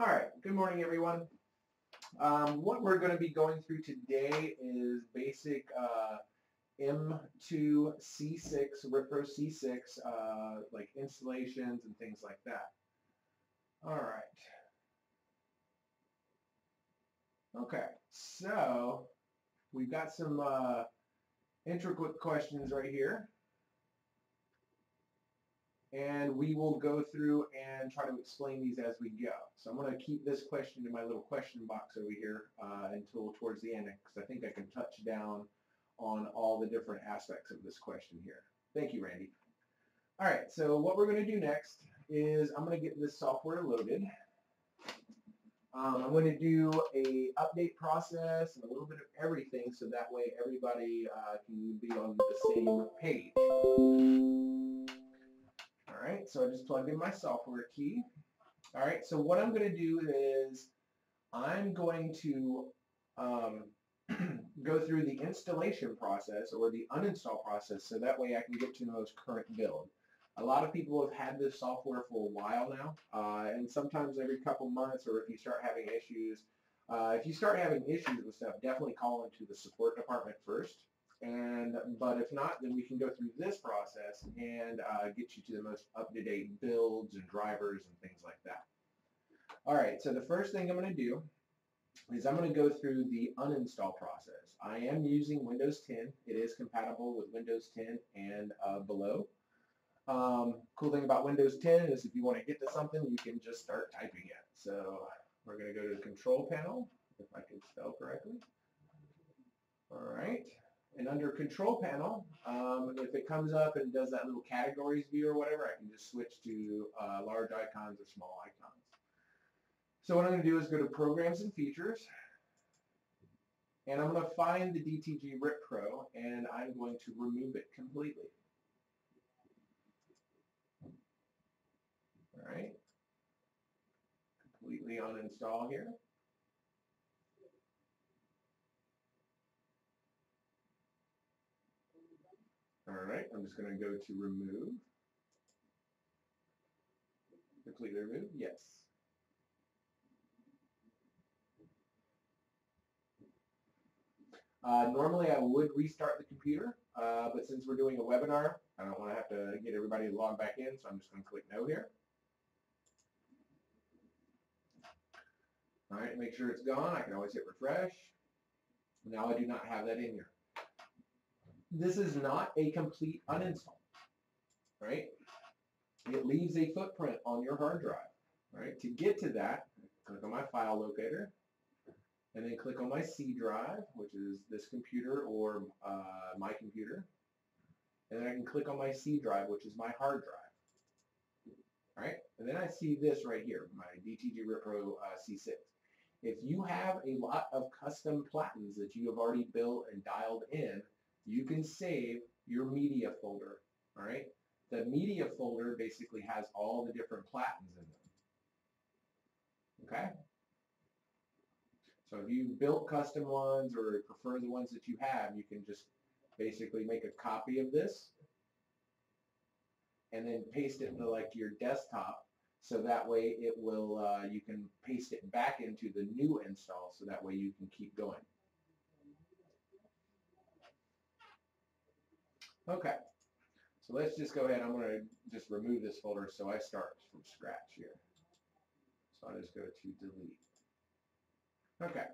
All right, good morning, everyone. Um, what we're going to be going through today is basic uh, M2 C6, RIP Pro C6, uh, like installations and things like that. All right. Okay, so we've got some uh, intricate questions right here and we will go through and try to explain these as we go. So I'm going to keep this question in my little question box over here uh, until towards the end because I think I can touch down on all the different aspects of this question here. Thank you, Randy. All right, so what we're going to do next is I'm going to get this software loaded. Um, I'm going to do a update process and a little bit of everything so that way everybody uh, can be on the same page. Right, so I just plugged in my software key. All right, so what I'm going to do is I'm going to um, go through the installation process or the uninstall process so that way I can get to the most current build. A lot of people have had this software for a while now, uh, and sometimes every couple months or if you start having issues, uh, if you start having issues with stuff, definitely call into the support department first. And but if not, then we can go through this process and uh, get you to the most up-to-date builds and drivers and things like that. All right, so the first thing I'm going to do is I'm going to go through the uninstall process. I am using Windows 10. It is compatible with Windows 10 and uh, below. Um, cool thing about Windows 10 is if you want to get to something, you can just start typing it. So we're going to go to the control panel, if I can spell correctly. All right. And under control panel, um, if it comes up and does that little categories view or whatever, I can just switch to uh, large icons or small icons. So what I'm going to do is go to programs and features. And I'm going to find the DTG RIP Pro and I'm going to remove it completely. All right. Completely uninstall here. All right, I'm just going to go to remove. Completely remove, yes. Uh, normally I would restart the computer, uh, but since we're doing a webinar, I don't want to have to get everybody to log back in, so I'm just going to click no here. All right, make sure it's gone. I can always hit refresh. Now I do not have that in here this is not a complete uninstall, right? It leaves a footprint on your hard drive, right? To get to that, click on my file locator, and then click on my C drive, which is this computer or uh, my computer. And then I can click on my C drive, which is my hard drive. Right? And then I see this right here, my DTG RIP Pro uh, C6. If you have a lot of custom platens that you have already built and dialed in, you can save your media folder, all right? The media folder basically has all the different platens in them, okay? So if you built custom ones or prefer the ones that you have, you can just basically make a copy of this and then paste it into like your desktop so that way it will uh, you can paste it back into the new install so that way you can keep going. Okay, so let's just go ahead. I'm going to just remove this folder so I start from scratch here. So I'll just go to delete. Okay,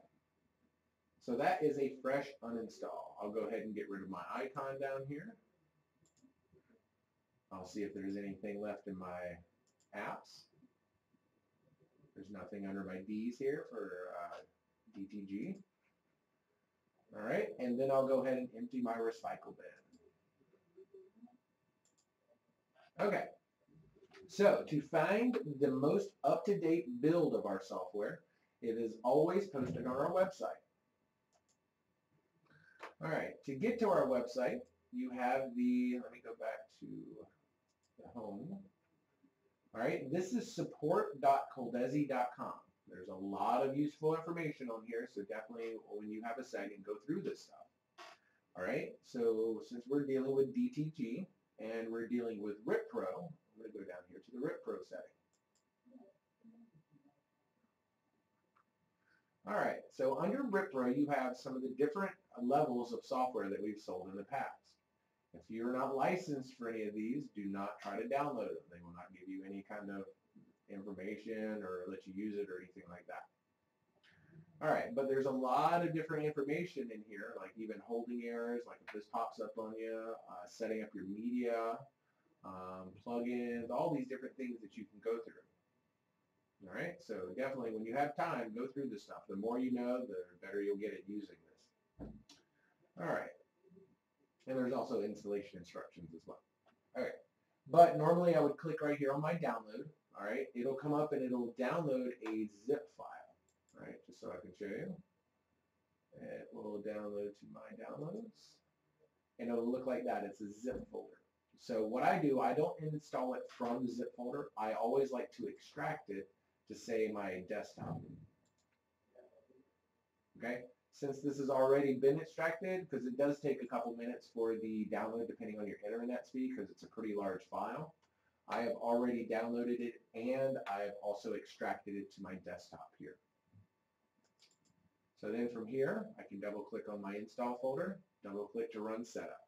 so that is a fresh uninstall. I'll go ahead and get rid of my icon down here. I'll see if there's anything left in my apps. There's nothing under my D's here for uh, DTG. All right, and then I'll go ahead and empty my recycle bin. Okay. So to find the most up-to-date build of our software, it is always posted on our website. All right, to get to our website, you have the, let me go back to the home. All right, this is support.coldesi.com. There's a lot of useful information on here, so definitely when you have a second, go through this stuff. All right, so since we're dealing with DTG, and we're dealing with RIP Pro. I'm going to go down here to the RIP Pro setting. All right, so under RIP Pro, you have some of the different levels of software that we've sold in the past. If you're not licensed for any of these, do not try to download them. They will not give you any kind of information or let you use it or anything like that. All right, but there's a lot of different information in here, like even holding errors, like if this pops up on you, uh, setting up your media, um, plugins, all these different things that you can go through. All right, so definitely when you have time, go through this stuff. The more you know, the better you'll get at using this. All right, and there's also installation instructions as well. All right, but normally I would click right here on my download. All right, it'll come up and it'll download a zip file. Right, just so I can show you. It will download to my downloads, and it'll look like that. It's a zip folder. So what I do, I don't install it from the zip folder. I always like to extract it to say my desktop. Okay, since this has already been extracted, because it does take a couple minutes for the download depending on your internet speed because it's a pretty large file. I have already downloaded it and I have also extracted it to my desktop here. So then from here, I can double click on my install folder, double click to run setup.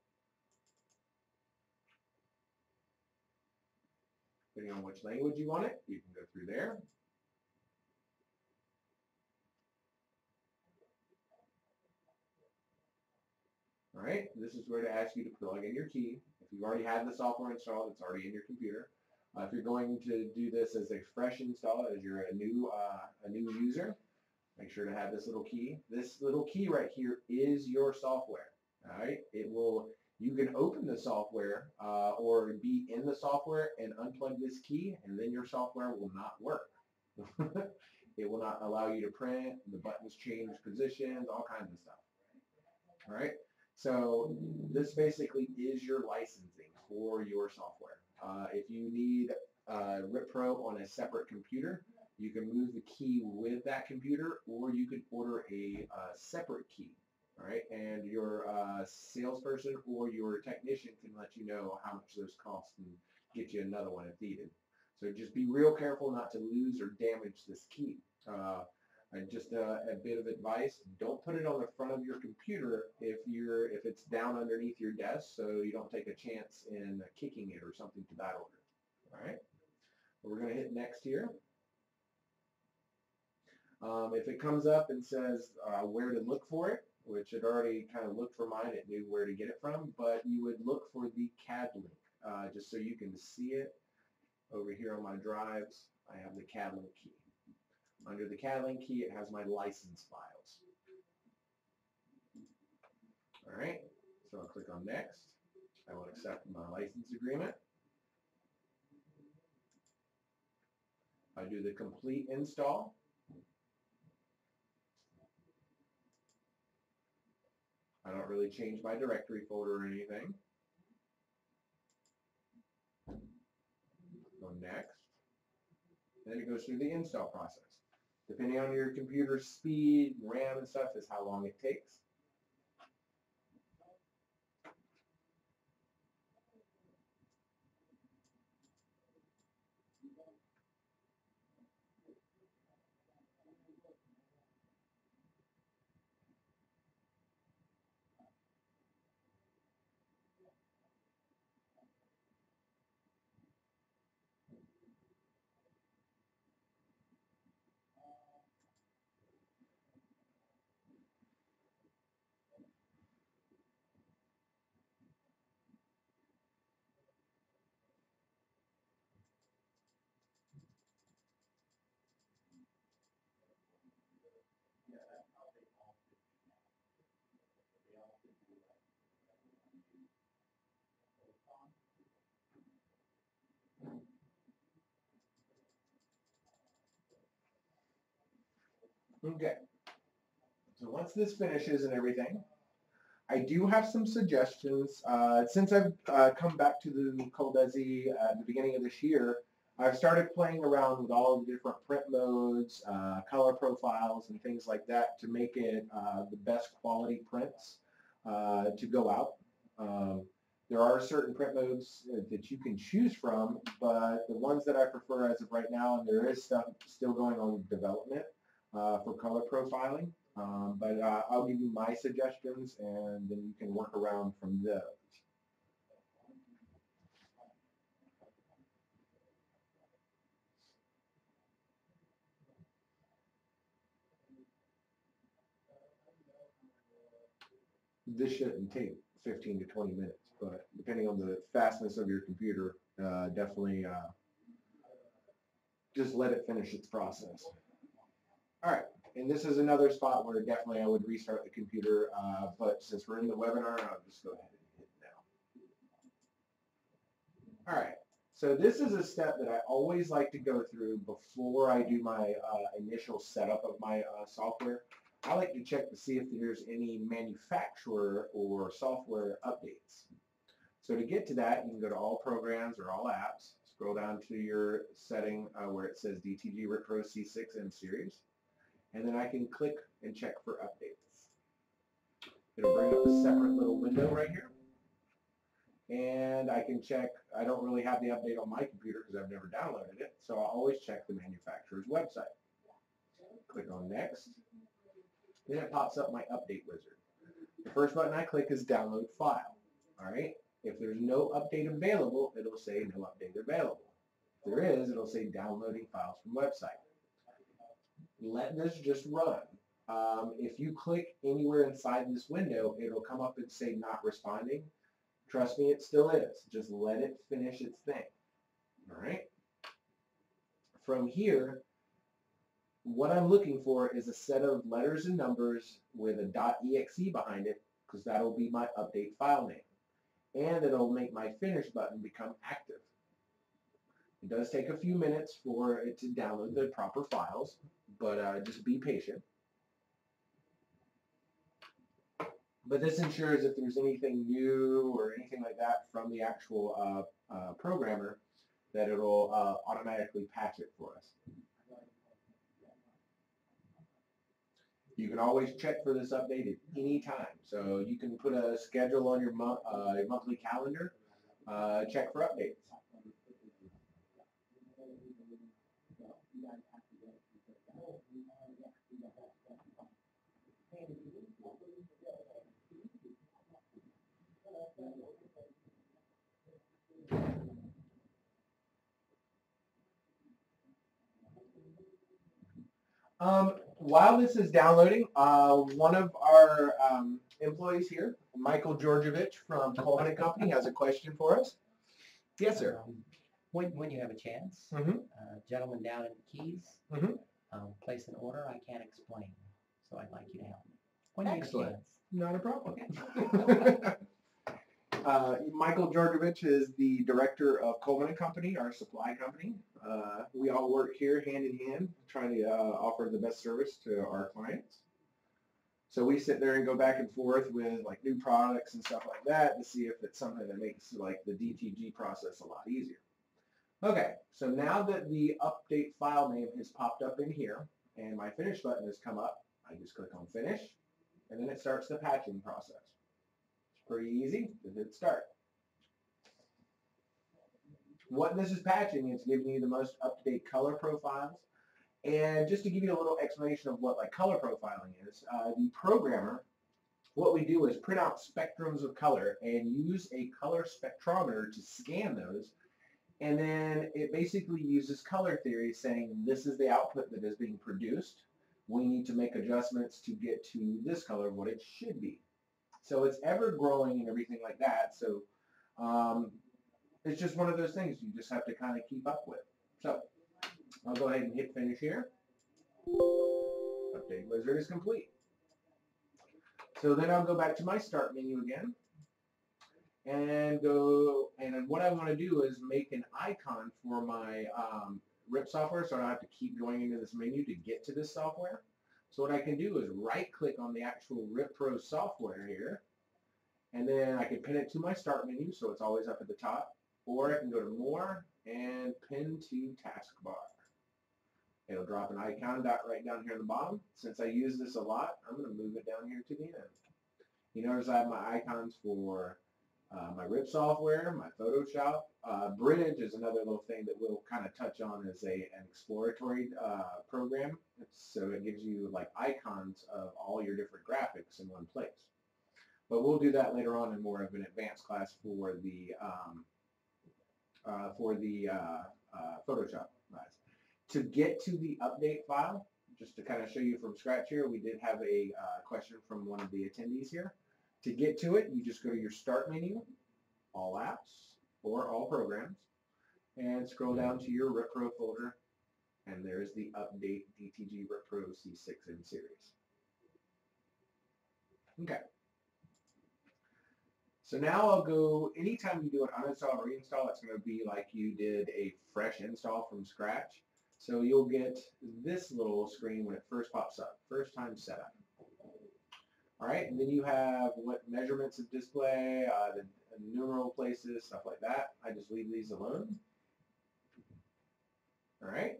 Depending on which language you want it, you can go through there. All right, this is where to ask you to plug in your key. If you've already had the software installed, it's already in your computer. Uh, if you're going to do this as a fresh install, as you're a new uh, a new user, make sure to have this little key. This little key right here is your software. All right, it will. You can open the software uh, or be in the software and unplug this key, and then your software will not work. it will not allow you to print. The buttons change positions, all kinds of stuff. All right. So this basically is your licensing for your software. Uh, if you need uh, RIP Pro on a separate computer, you can move the key with that computer, or you could order a uh, separate key. All right, and your uh, salesperson or your technician can let you know how much those cost and get you another one if needed. So just be real careful not to lose or damage this key. Uh, and just a, a, bit of advice, don't put it on the front of your computer if you're if it's down underneath your desk so you don't take a chance in kicking it or something to that order. All right, we're going to hit next here. Um, if it comes up and says uh, where to look for it, which it already kind of looked for mine, it knew where to get it from, but you would look for the CADlink uh, just so you can see it. Over here on my drives, I have the CADlink key. Under the CADlink key, it has my license files. All right, so I'll click on Next. I will accept my license agreement. I do the complete install. I don't really change my directory folder or anything. Go next. And then it goes through the install process. Depending on your computer speed, RAM and stuff is how long it takes. Okay. So once this finishes and everything, I do have some suggestions. Uh, since I've uh, come back to the ColDesi at the beginning of this year, I've started playing around with all the different print modes, uh, color profiles, and things like that to make it uh, the best quality prints uh, to go out. Um, there are certain print modes that you can choose from, but the ones that I prefer as of right now, and there is stuff still going on development, uh, for color profiling. Um, but uh, I'll give you my suggestions and then you can work around from those. This shouldn't take 15 to 20 minutes, but depending on the fastness of your computer, uh, definitely uh, just let it finish its process. All right, and this is another spot where definitely I would restart the computer, uh, but since we're in the webinar, I'll just go ahead and hit now. All right, so this is a step that I always like to go through before I do my uh, initial setup of my uh, software. I like to check to see if there's any manufacturer or software updates. So to get to that, you can go to All Programs or All Apps, scroll down to your setting uh, where it says DTG RIP Pro C6M Series, and then I can click and check for updates. It'll bring up a separate little window right here. And I can check, I don't really have the update on my computer because I've never downloaded it, so I'll always check the manufacturer's website. Click on Next. Then it pops up my update wizard. The first button I click is download file. All right. If there's no update available, it'll say no update available. If there is, it'll say downloading files from website. Let this just run. Um, if you click anywhere inside this window, it'll come up and say not responding. Trust me, it still is. Just let it finish its thing. All right. From here, what I'm looking for is a set of letters and numbers with a .exe behind it because that'll be my update file name. And it'll make my finish button become active. It does take a few minutes for it to download the proper files, but uh, just be patient. But this ensures if there's anything new or anything like that from the actual uh, uh, programmer, that it'll uh, automatically patch it for us. You can always check for this update at any time. So you can put a schedule on your, mo uh, your monthly calendar, uh, check for updates. Um, while this is downloading, uh, one of our um, employees here, Michael Georgievich from Coleman Company, has a question for us. Yes, sir. Um, When, when you have a chance, Mm-hmm. uh, gentleman down in the Keys, Mhm. um, place an order I can't explain, so I'd like you to help me. When you have a Excellent. Not a problem. Okay. uh, Michael Georgievich is the director of Coleman and Company, our supply company. Uh, we all work here hand in hand, trying to uh, offer the best service to our clients. So we sit there and go back and forth with like new products and stuff like that to see if it's something that makes like the DTG process a lot easier. Okay, so now that the update file name has popped up in here and my finish button has come up, I just click on finish and then it starts the patching process. It's pretty easy. Just hit start. What this is patching is giving you the most up-to-date color profiles. And just to give you a little explanation of what like color profiling is, uh, the programmer, what we do is print out spectrums of color and use a color spectrometer to scan those. And then it basically uses color theory saying this is the output that is being produced we need to make adjustments to get to this color what it should be. So it's ever growing and everything like that. So um, it's just one of those things you just have to kind of keep up with. So I'll go ahead and hit finish here. Update wizard is complete. So then I'll go back to my start menu again and go and what I want to do is make an icon for my um, RIP software so I don't have to keep going into this menu to get to this software. So what I can do is right click on the actual RIP Pro software here and then I can pin it to my start menu so it's always up at the top or I can go to more and pin to taskbar. It'll drop an icon dot right down here on the bottom. Since I use this a lot, I'm going to move it down here to the end. You notice I have my icons for uh, my RIP software, my Photoshop. Uh, Bridge is another little thing that we'll kind of touch on as a, an exploratory uh, program. So it gives you like icons of all your different graphics in one place. But we'll do that later on in more of an advanced class for the um, uh, for the uh, uh, Photoshop class. To get to the update file, just to kind of show you from scratch here, we did have a question from one of the attendees here. To get to it, you just go to your Start menu, All Apps, or All Programs, and scroll down to your RIP Pro folder, and there's the Update DTG RIP Pro C6 in series. Okay. So now I'll go, anytime you do an uninstall or reinstall, it's going to be like you did a fresh install from scratch. So you'll get this little screen when it first pops up, first time setup. All right, and then you have what measurements of display, uh, the numeral places, stuff like that. I just leave these alone. All right.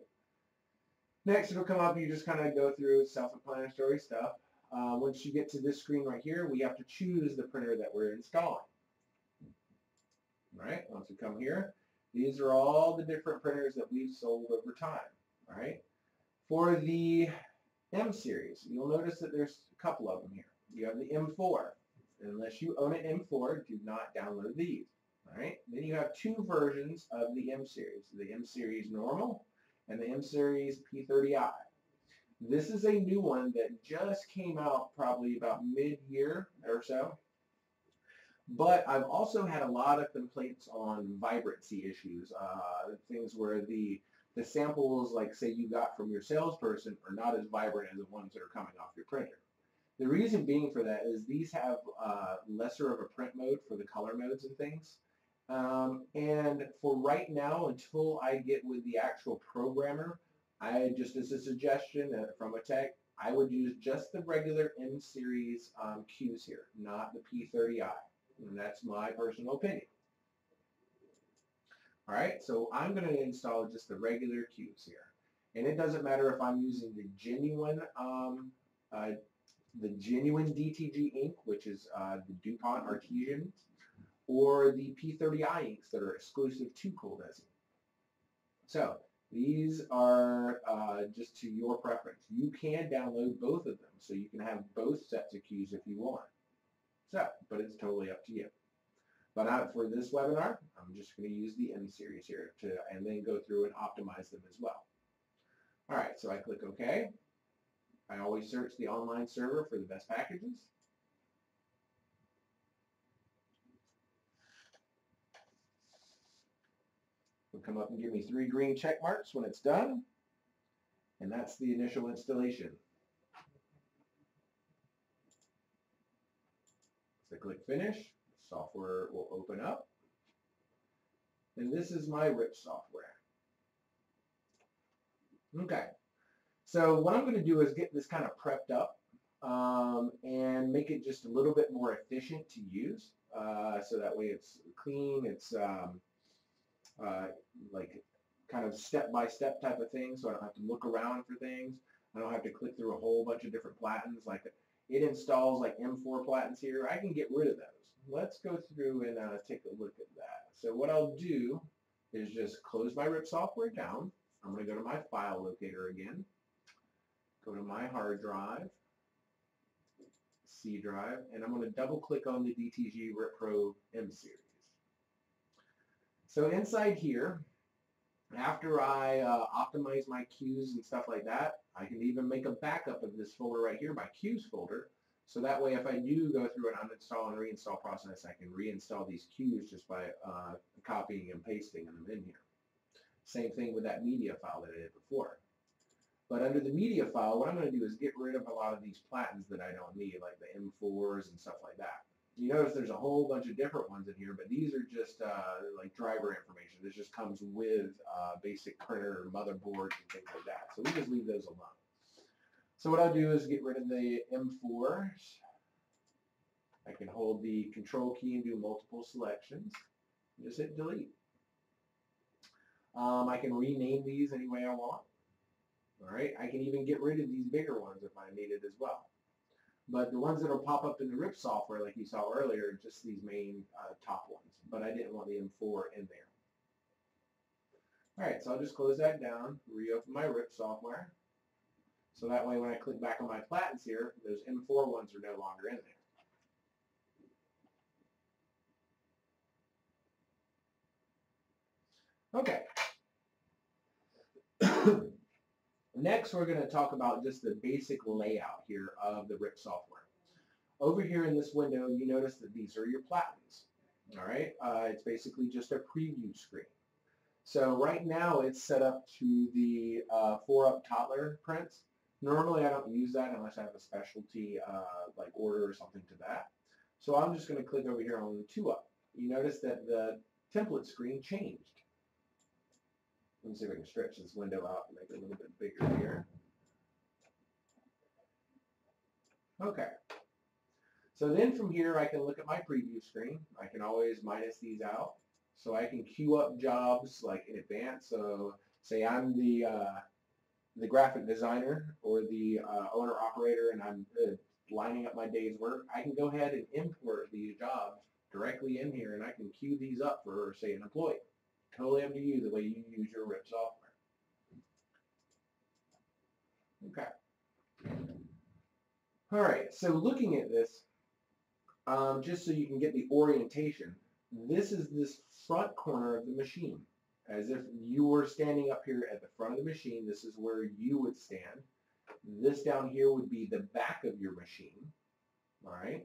Next, it'll come up. You just kind of go through self-explanatory stuff. Uh, once you get to this screen right here, we have to choose the printer that we're installing. All right. Once we come here, these are all the different printers that we've sold over time. All right. For the M series, you'll notice that there's a couple of them here. You have the M4. Unless you own an M4, do not download these. All right. Then you have two versions of the M series: the M series normal and the M series P30i. This is a new one that just came out probably about mid-year or so. But I've also had a lot of complaints on vibrancy issues, uh, things where the the samples, like say you got from your salesperson, are not as vibrant as the ones that are coming off your printer. The reason being for that is these have uh, lesser of a print mode for the color modes and things. Um, and for right now, until I get with the actual programmer, I just as a suggestion uh, from a tech, I would use just the regular M series um, queues here, not the P30i. And that's my personal opinion. All right, so I'm going to install just the regular queues here. And it doesn't matter if I'm using the genuine um, uh, the genuine DTG ink, which is uh, the DuPont Artistri, or the P30i inks that are exclusive to ColDesi. So these are uh, just to your preference. You can download both of them, so you can have both sets of queues if you want. So, but it's totally up to you. But I, for this webinar, I'm just going to use the M series here to, and then go through and optimize them as well. All right, so I click OK. I always search the online server for the best packages. It'll come up and give me three green check marks when it's done. And that's the initial installation. So click Finish. Software will open up. And this is my RIP software. Okay. So what I'm going to do is get this kind of prepped up um, and make it just a little bit more efficient to use. Uh, so that way it's clean, it's um, uh, like kind of step-by-step -step type of thing, so I don't have to look around for things. I don't have to click through a whole bunch of different platens. Like it installs like M4 platens here. I can get rid of those. Let's go through and uh, take a look at that. So what I'll do is just close my RIP software down. I'm going to go to my file locator again go to my hard drive, C drive, and I'm going to double click on the DTG RIP Pro M series. So inside here, after I uh, optimize my queues and stuff like that, I can even make a backup of this folder right here, my queues folder. So that way if I do go through an uninstall and reinstall process, I can reinstall these queues just by uh, copying and pasting them in here. Same thing with that media file that I did before. But under the media file, what I'm going to do is get rid of a lot of these platens that I don't need, like the M4s and stuff like that. You notice there's a whole bunch of different ones in here, but these are just uh, like driver information. This just comes with uh, basic printer, motherboards, and things like that. So we just leave those alone. So what I'll do is get rid of the M4s. I can hold the control key and do multiple selections. Just hit delete. Um, I can rename these any way I want. All right, I can even get rid of these bigger ones if I need it as well. But the ones that will pop up in the RIP software, like you saw earlier, just these main uh, top ones. But I didn't want the M4 in there. Alright, so I'll just close that down, reopen my RIP software. So that way when I click back on my Platens here, those M4 ones are no longer in there. Okay. Next, we're going to talk about just the basic layout here of the RIP software. Over here in this window, you notice that these are your Platens. All right, uh, it's basically just a preview screen. So right now it's set up to the uh, 4-up toddler prints. Normally I don't use that unless I have a specialty uh, like order or something to that. So I'm just going to click over here on the 2-up. You notice that the template screen changed. Let me see if I can stretch this window out and make it a little bit bigger here. Okay. So then from here I can look at my preview screen. I can always minus these out. So I can queue up jobs like in advance. So say I'm the uh, the graphic designer or the uh, owner operator and I'm uh, lining up my day's work. I can go ahead and import these jobs directly in here and I can queue these up for say an employee. Totally up to you the way you use your RIP software. Okay. All right, so looking at this, um, just so you can get the orientation, this is this front corner of the machine. As if you were standing up here at the front of the machine, this is where you would stand. This down here would be the back of your machine. All right.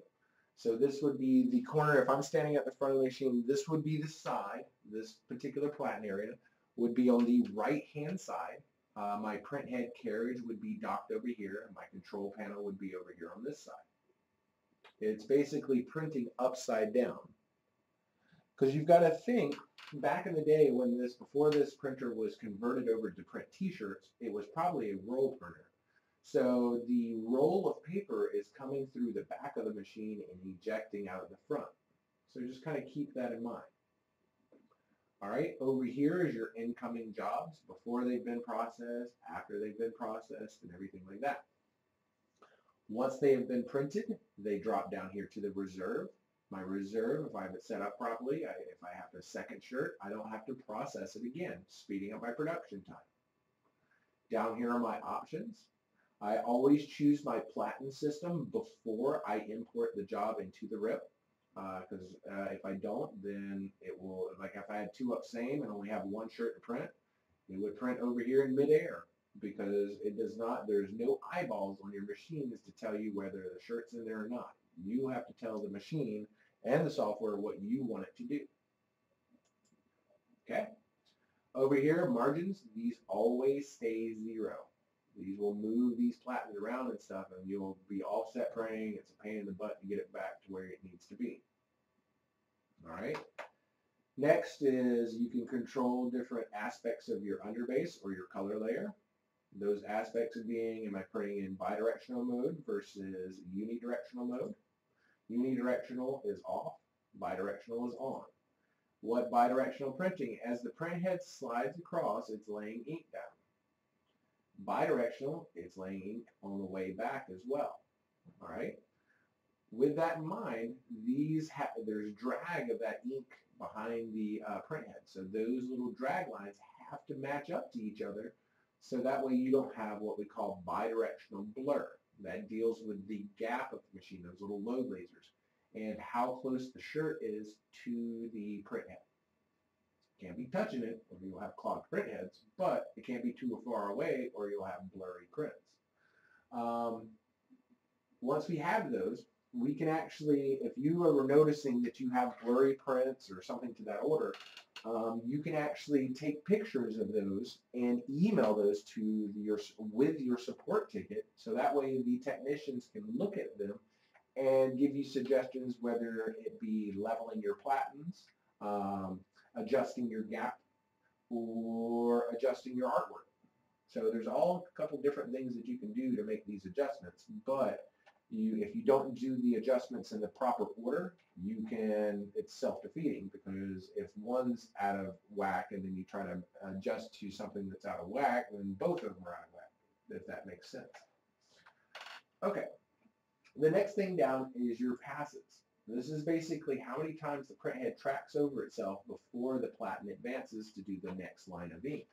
So this would be the corner, if I'm standing at the front of the machine, this would be the side, this particular platen area would be on the right-hand side. Uh, my print head carriage would be docked over here, and my control panel would be over here on this side. It's basically printing upside down. Because you've got to think, back in the day when this, before this printer was converted over to print t-shirts, it was probably a roll printer. So the roll of paper is coming through the back of the machine and ejecting out of the front. So just kind of keep that in mind. All right, over here is your incoming jobs before they've been processed, after they've been processed, and everything like that. Once they have been printed, they drop down here to the reserve. My reserve, if I have it set up properly, I, if I have a second shirt, I don't have to process it again, speeding up my production time. Down here are my options. I always choose my Platen system before I import the job into the RIP because uh, uh, if I don't, then it will, like if I had two up same and only have one shirt to print, it would print over here in midair because it does not, there's no eyeballs on your machines to tell you whether the shirt's in there or not. You have to tell the machine and the software what you want it to do. Okay? Over here, margins, these always stay zero. These will move these platens around and stuff, and you'll be all set printing. It's a pain in the butt to get it back to where it needs to be. All right. Next is you can control different aspects of your underbase or your color layer. Those aspects of being, am I printing in bidirectional mode versus unidirectional mode? Unidirectional is off, bidirectional is on. What bidirectional printing? As the print head slides across, it's laying ink down. Bidirectional, it's laying on the way back as well. All right. With that in mind, these there's drag of that ink behind the uh, print head. So those little drag lines have to match up to each other so that way you don't have what we call bidirectional blur. That deals with the gap of the machine, those little load lasers, and how close the shirt is to the print head. Can't be touching it or you'll have clogged print heads, but it can't be too far away or you'll have blurry prints. Um, once we have those, we can actually, if you are noticing that you have blurry prints or something to that order, um, you can actually take pictures of those and email those to your with your support ticket so that way the technicians can look at them and give you suggestions whether it be leveling your platens, um, adjusting your gap, or adjusting your artwork. So there's all a couple different things that you can do to make these adjustments, but you, if you don't do the adjustments in the proper order, you can, it's self-defeating because if one's out of whack and then you try to adjust to something that's out of whack, then both of them are out of whack, if that makes sense. Okay. The next thing down is your passes. This is basically how many times the printhead tracks over itself before the platen advances to do the next line of ink.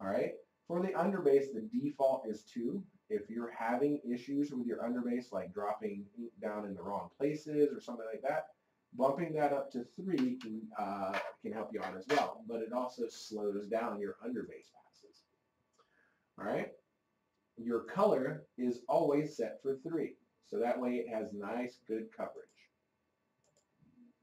All right. For the underbase, the default is 2. If you're having issues with your underbase, like dropping ink down in the wrong places or something like that, bumping that up to 3 can, uh, can help you out as well. But it also slows down your underbase passes. All right. Your color is always set for 3. So that way it has nice, good coverage.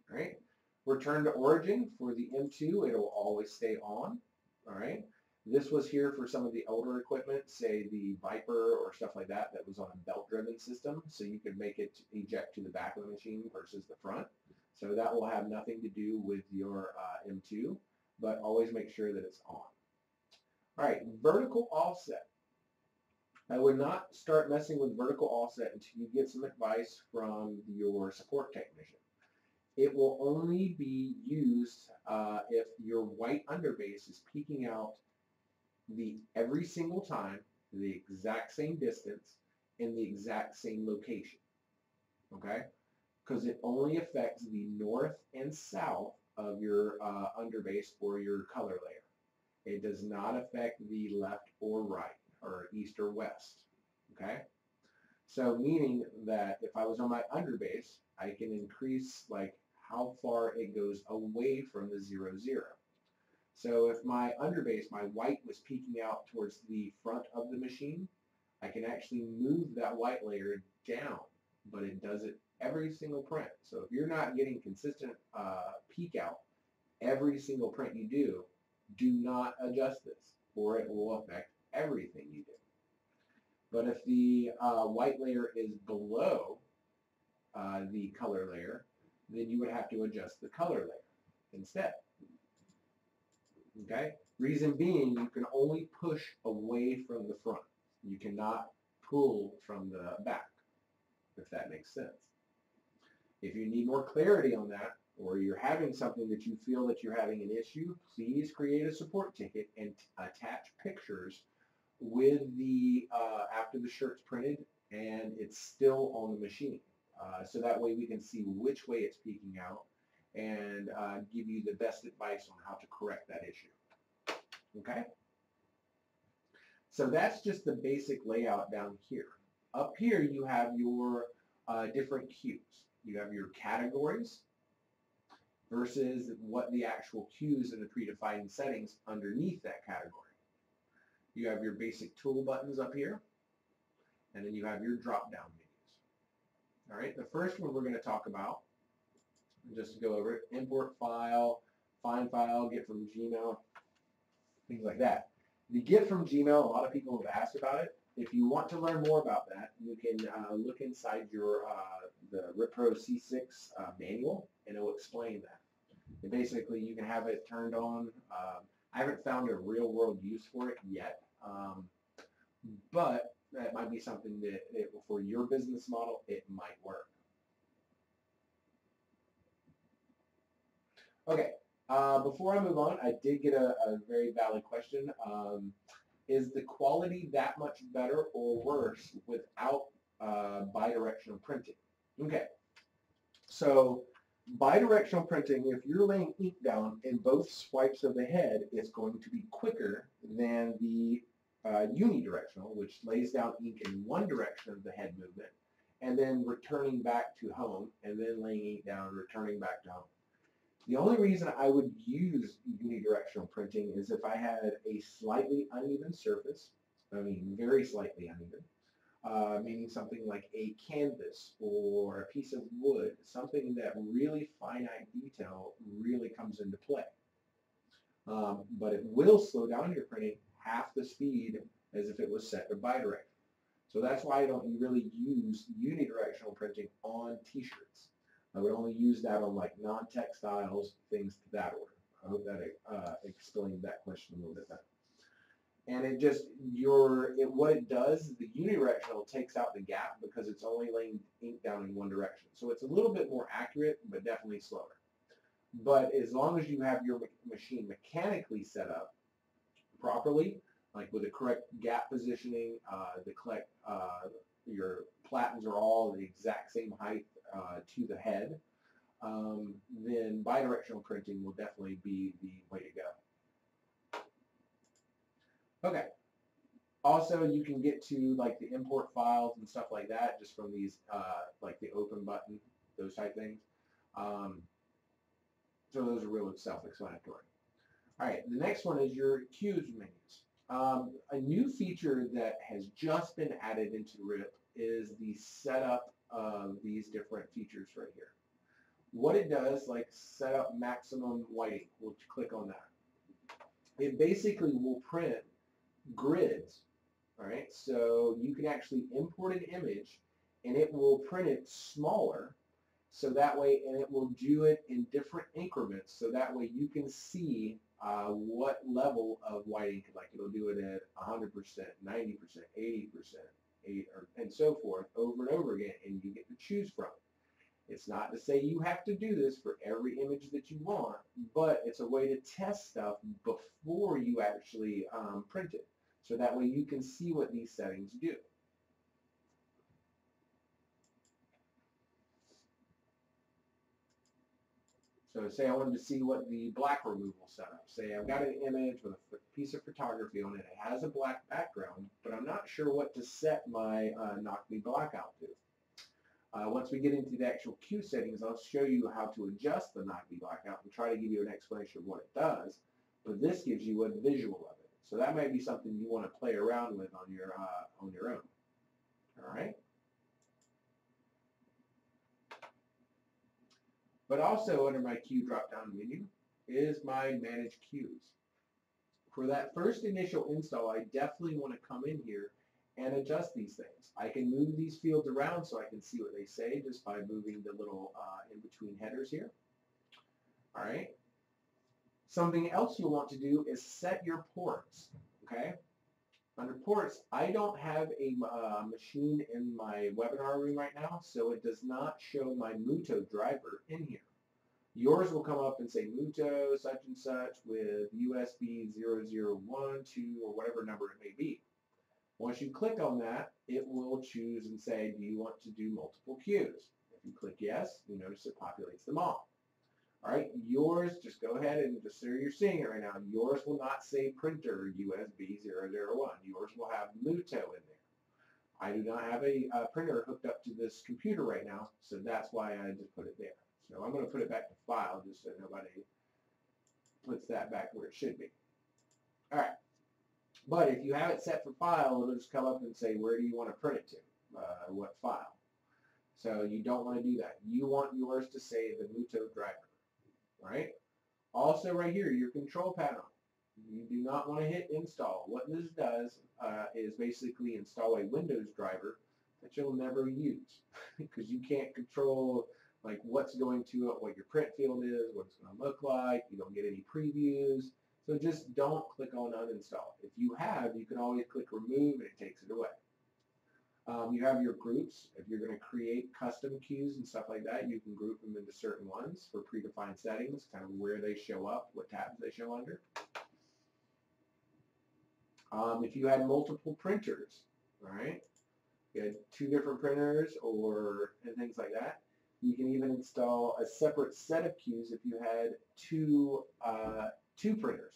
Right. Return to origin for the M2, it'll always stay on. All right. This was here for some of the older equipment, say the Viper or stuff like that, that was on a belt-driven system, so you could make it eject to the back of the machine versus the front. So that will have nothing to do with your uh, M2, but always make sure that it's on. All right, vertical offset. I would not start messing with vertical offset until you get some advice from your support technician. It will only be used uh, if your white underbase is peeking out the every single time, the exact same distance, in the exact same location. Okay? Because it only affects the north and south of your uh, underbase or your color layer. It does not affect the left or right, or east or west. Okay? So meaning that if I was on my underbase, I can increase like how far it goes away from the zero zero. So if my underbase, my white was peeking out towards the front of the machine, I can actually move that white layer down, but it does it every single print. So if you're not getting consistent uh, peek out every single print you do, do not adjust this or it will affect everything you do. But if the uh, white layer is below uh, the color layer, then you would have to adjust the color layer instead. Okay? Reason being, you can only push away from the front. You cannot pull from the back, if that makes sense. If you need more clarity on that, or you're having something that you feel that you're having an issue, please create a support ticket and attach pictures with the, uh, after the shirt's printed and it's still on the machine. Uh, so that way we can see which way it's peeking out and uh, give you the best advice on how to correct that issue. Okay? So that's just the basic layout down here. Up here you have your uh, different queues. You have your categories versus what the actual queues and the predefined settings underneath that category. You have your basic tool buttons up here, and then you have your drop-down. All right, the first one we're going to talk about just to go over it. Import file, find file, get from Gmail, things like that. The get from Gmail, a lot of people have asked about it. If you want to learn more about that, you can uh, look inside your uh, the RIP Pro C6 uh, manual, and it will explain that. And basically, you can have it turned on. Um, I haven't found a real-world use for it yet, um, but that might be something that, for your business model, it might work. Okay, uh, before I move on, I did get a, a very valid question. Um, is the quality that much better or worse without uh, bidirectional printing? Okay, so bidirectional printing, if you're laying ink down in both swipes of the head, it's going to be quicker than the uh, unidirectional, which lays down ink in one direction of the head movement, and then returning back to home, and then laying ink down, returning back to home. The only reason I would use unidirectional printing is if I had a slightly uneven surface, I mean very slightly uneven, uh, meaning something like a canvas or a piece of wood, something that really finite detail really comes into play. Um, but it will slow down your printing half the speed as if it was set to bidirectional. So that's why I don't really use unidirectional printing on t-shirts. I would only use that on like non-textiles, things to that order. I hope that uh, explained that question a little bit better. And it just, your, it, what it does, the unidirectional takes out the gap because it's only laying ink down in one direction. So it's a little bit more accurate, but definitely slower. But as long as you have your machine mechanically set up properly, like with the correct gap positioning, uh, the correct, uh, your platens are all the exact same height uh, to the head, um, then bidirectional printing will definitely be the way to go. Okay. Also, you can get to like the import files and stuff like that just from these, uh, like the open button, those type things. Um, so those are real self-explanatory. All right, the next one is your queues menus. Um, a new feature that has just been added into RIP is the setup of these different features right here. What it does, like set up maximum whiting, we'll click on that. It basically will print grids, all right? So you can actually import an image and it will print it smaller so that way, and it will do it in different increments so that way you can see uh, what level of whiting, like it'll do it at 100%, 90%, 80%, 8, or, and so forth over and over again, and you get to choose from. It's not to say you have to do this for every image that you want, but it's a way to test stuff before you actually um, print it. So that way you can see what these settings do. So say I wanted to see what the black removal setup. Say I've got an image with a piece of photography on it. It has a black background, but I'm not sure what to set my uh, knock me blackout to. Uh, once we get into the actual queue settings, I'll show you how to adjust the knock me blackout and try to give you an explanation of what it does. But this gives you a visual of it. So that might be something you want to play around with on your uh, on your own. All right. But also under my queue drop-down menu is my manage Queues. For that first initial install, I definitely want to come in here and adjust these things. I can move these fields around so I can see what they say just by moving the little uh, in-between headers here. All right. Something else you'll want to do is set your ports. Okay. Under ports, I don't have a uh, machine in my webinar room right now, so it does not show my Mutoh driver in here. Yours will come up and say Mutoh such and such with USB 001, 2, or whatever number it may be. Once you click on that, it will choose and say, do you want to do multiple queues? If you click yes, you notice it populates them all. All right, yours, just go ahead and just so you're seeing it right now, yours will not say printer USB 001. Yours will have Mutoh in there. I do not have a, printer hooked up to this computer right now, so that's why I just put it there. So I'm going to put it back to file just so nobody puts that back where it should be. All right. But if you have it set for file, it'll just come up and say, where do you want to print it to? Uh, what file? So you don't want to do that. You want yours to say the Mutoh driver right? Also right here, your control panel. You do not want to hit install. What this does uh, is basically install a Windows driver that you'll never use because you can't control like what's going to it, what your print field is, what it's going to look like. You don't get any previews. So just don't click on uninstall. If you have, you can always click remove and it takes it away. Um, you have your groups. If you're going to create custom queues and stuff like that, you can group them into certain ones for predefined settings, kind of where they show up, what tabs they show under. Um, if you had multiple printers, right? You had two different printers or and things like that. You can even install a separate set of queues if you had two uh, two printers.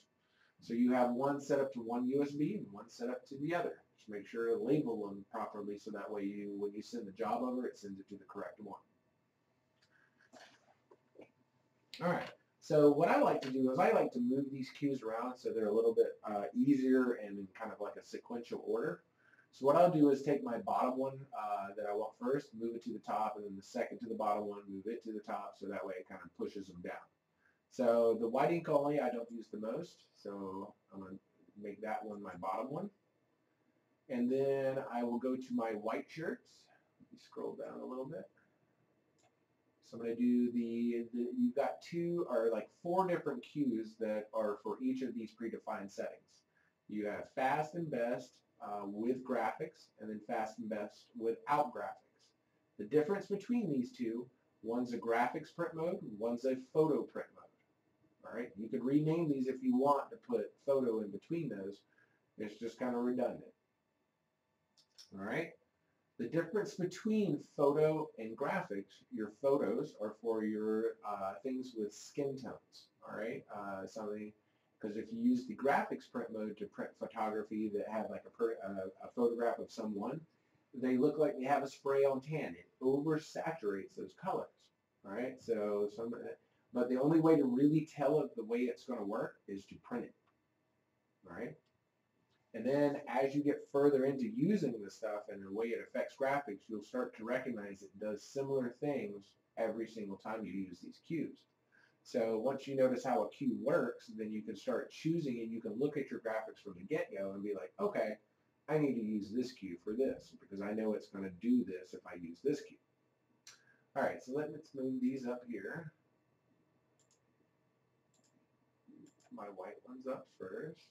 So you have one set up to one USB and one set up to the other. Make sure to label them properly so that way you, when you send the job over, it sends it to the correct one. All right. So what I like to do is I like to move these queues around so they're a little bit uh, easier and in kind of like a sequential order. So what I'll do is take my bottom one uh, that I want first, move it to the top, and then the second to the bottom one, move it to the top, so that way it kind of pushes them down. So the white ink only I don't use the most, so I'm going to make that one my bottom one. And then I will go to my white shirts. Let me scroll down a little bit. So I'm going to do the, the, you've got two or like four different queues that are for each of these predefined settings. You have fast and best uh, with graphics and then fast and best without graphics. The difference between these two, one's a graphics print mode, one's a photo print mode. All right, you could rename these if you want to put photo in between those. It's just kind of redundant. All right. The difference between photo and graphics, your photos are for your uh, things with skin tones, all right? Uh, something, because if you use the graphics print mode to print photography that had like a, per, uh, a photograph of someone, they look like they have a spray on tan. It oversaturates those colors, all right? So some, but the only way to really tell it the way it's going to work is to print it, all right? And then as you get further into using this stuff and the way it affects graphics, you'll start to recognize it does similar things every single time you use these queues. So once you notice how a queue works, then you can start choosing and you can look at your graphics from the get-go and be like, okay, I need to use this queue for this because I know it's going to do this if I use this queue. All right, so let's move these up here. My white ones up first.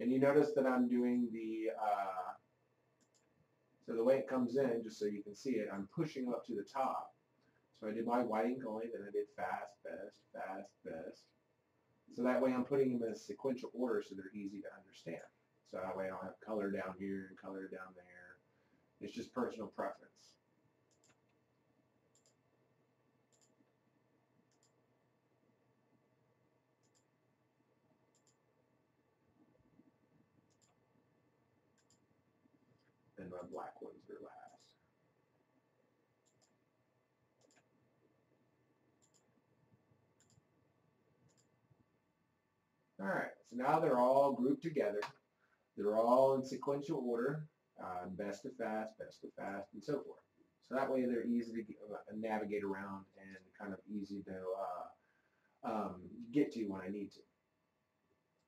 And you notice that I'm doing the, uh, so the way it comes in, just so you can see it, I'm pushing up to the top. So I did my white only, then I did fast, best, fast, best. So that way I'm putting them in a sequential order so they're easy to understand. So that way I don't have color down here and color down there. It's just personal preference. My black ones are last. Alright, so now they're all grouped together. They're all in sequential order, uh, best to fast, best to fast, and so forth. So that way they're easy to uh, navigate around and kind of easy to uh, um, get to when I need to.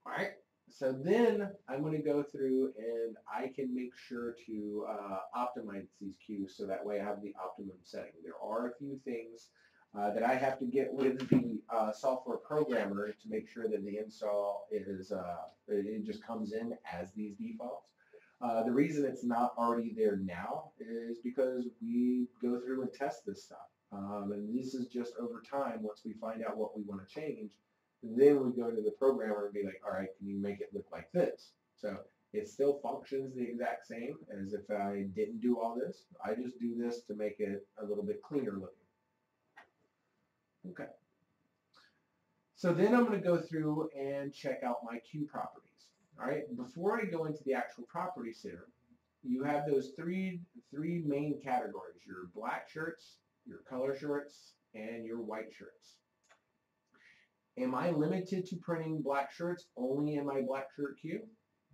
Alright, so then I'm going to go through and I can make sure to uh, optimize these queues so that way I have the optimum setting. There are a few things uh, that I have to get with the uh, software programmer to make sure that the install is, uh, it just comes in as these defaults. Uh, the reason it's not already there now is because we go through and test this stuff. Um, and this is just over time, once we find out what we want to change, then we go to the programmer and be like, all right, can you make it look like this? So it still functions the exact same as if I didn't do all this. I just do this to make it a little bit cleaner looking. Okay. So then I'm going to go through and check out my queue properties. All right. Before I go into the actual properties here, you have those three three main categories: your black shirts, your color shirts, and your white shirts. Am I limited to printing black shirts only in my black shirt queue?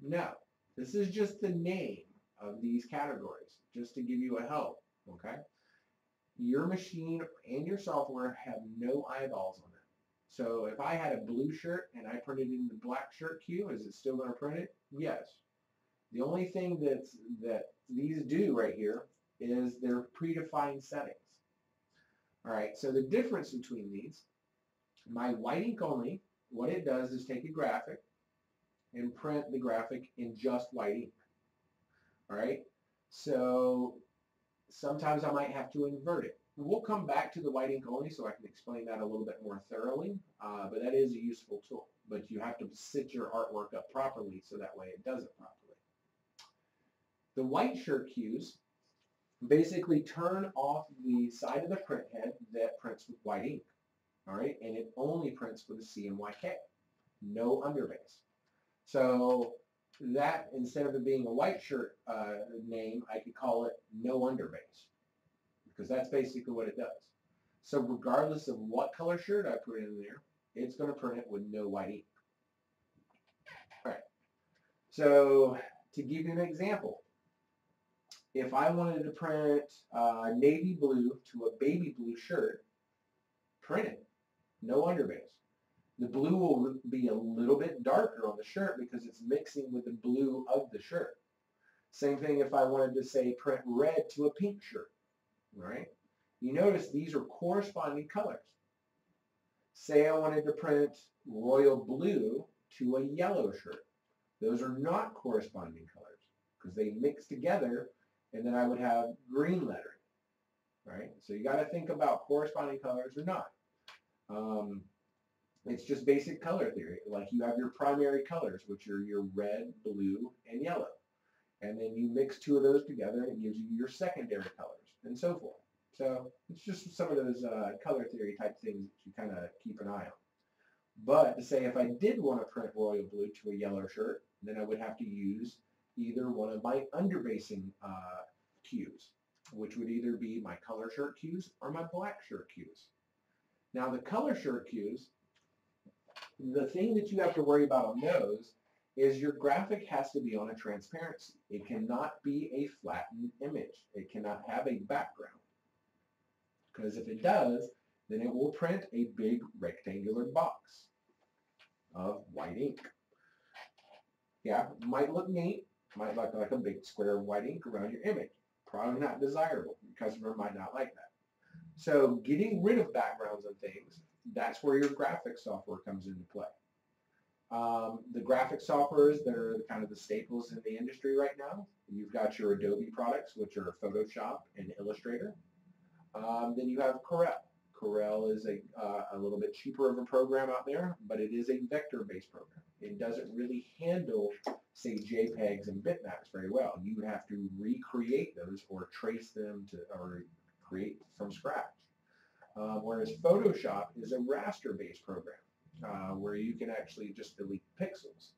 No. This is just the name of these categories, just to give you a help, okay? your machine and your software have no eyeballs on it. So if I had a blue shirt and I printed in the black shirt queue, is it still going to print it? Yes. The only thing that's, that these do right here is they're predefined settings. All right, so the difference between these, my white ink only, what it does is take a graphic and print the graphic in just white ink. All right, so sometimes I might have to invert it. We'll come back to the white ink only so I can explain that a little bit more thoroughly, uh, but that is a useful tool. But you have to sit your artwork up properly so that way it does it properly. The white shirt queues basically turn off the side of the print head that prints with white ink, all right, and it only prints with a CMYK, no underbase. So that instead of it being a white shirt uh, name, I could call it no underbase because that's basically what it does. So regardless of what color shirt I put in there, it's going to print it with no white ink. All right. So to give you an example, if I wanted to print uh, navy blue to a baby blue shirt, print it, no underbase. The blue will be a little bit darker on the shirt because it's mixing with the blue of the shirt. Same thing if I wanted to say print red to a pink shirt, right? You notice these are corresponding colors. Say I wanted to print royal blue to a yellow shirt. Those are not corresponding colors because they mix together and then I would have green lettering, right? So you got to think about corresponding colors or not. Um, it's just basic color theory. Like you have your primary colors, which are your red, blue, and yellow. And then you mix two of those together and it gives you your secondary colors and so forth. So it's just some of those uh, color theory type things that you kind of keep an eye on. But to say if I did want to print royal blue to a yellow shirt, then I would have to use either one of my underbasing uh, queues, which would either be my color shirt queues or my black shirt queues. Now the color shirt queues, the thing that you have to worry about on those is your graphic has to be on a transparency. It cannot be a flattened image. It cannot have a background. Because if it does, then it will print a big rectangular box of white ink. Yeah, might look neat, might look like a big square of white ink around your image. Probably not desirable. Your customer might not like that. So getting rid of backgrounds and things, that's where your graphic software comes into play. Um, the graphic softwares that are kind of the staples in the industry right now, you've got your Adobe products, which are Photoshop and Illustrator. Um, then you have Corel. Corel is a, uh, a little bit cheaper of a program out there, but it is a vector-based program. It doesn't really handle, say, JPEGs and bitmaps very well. You have to recreate those or trace them to, or create from scratch. Uh, whereas Photoshop is a raster-based program uh, where you can actually just delete pixels.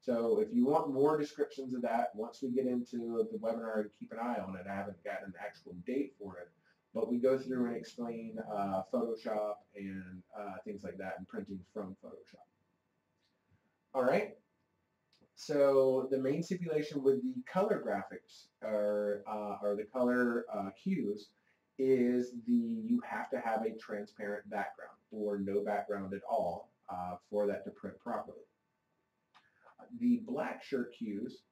So if you want more descriptions of that, once we get into the webinar, keep an eye on it. I haven't got an actual date for it, but we go through and explain uh, Photoshop and uh, things like that and printing from Photoshop. All right. So the main stipulation with the color graphics or, uh, or the color uh, queues is the you have to have a transparent background or no background at all uh, for that to print properly. The black shirt queues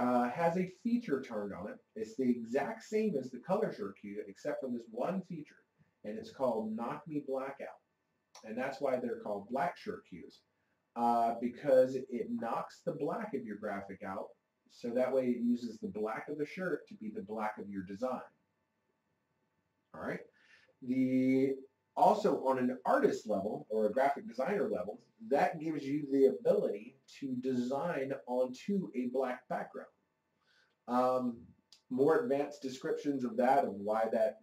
uh, has a feature turned on it. It's the exact same as the color shirt queue except for this one feature and it's called knock me black out and that's why they're called black shirt queues uh, because it knocks the black of your graphic out so that way it uses the black of the shirt to be the black of your design. All right. The also on an artist level or a graphic designer level, that gives you the ability to design onto a black background. Um, more advanced descriptions of that, and why that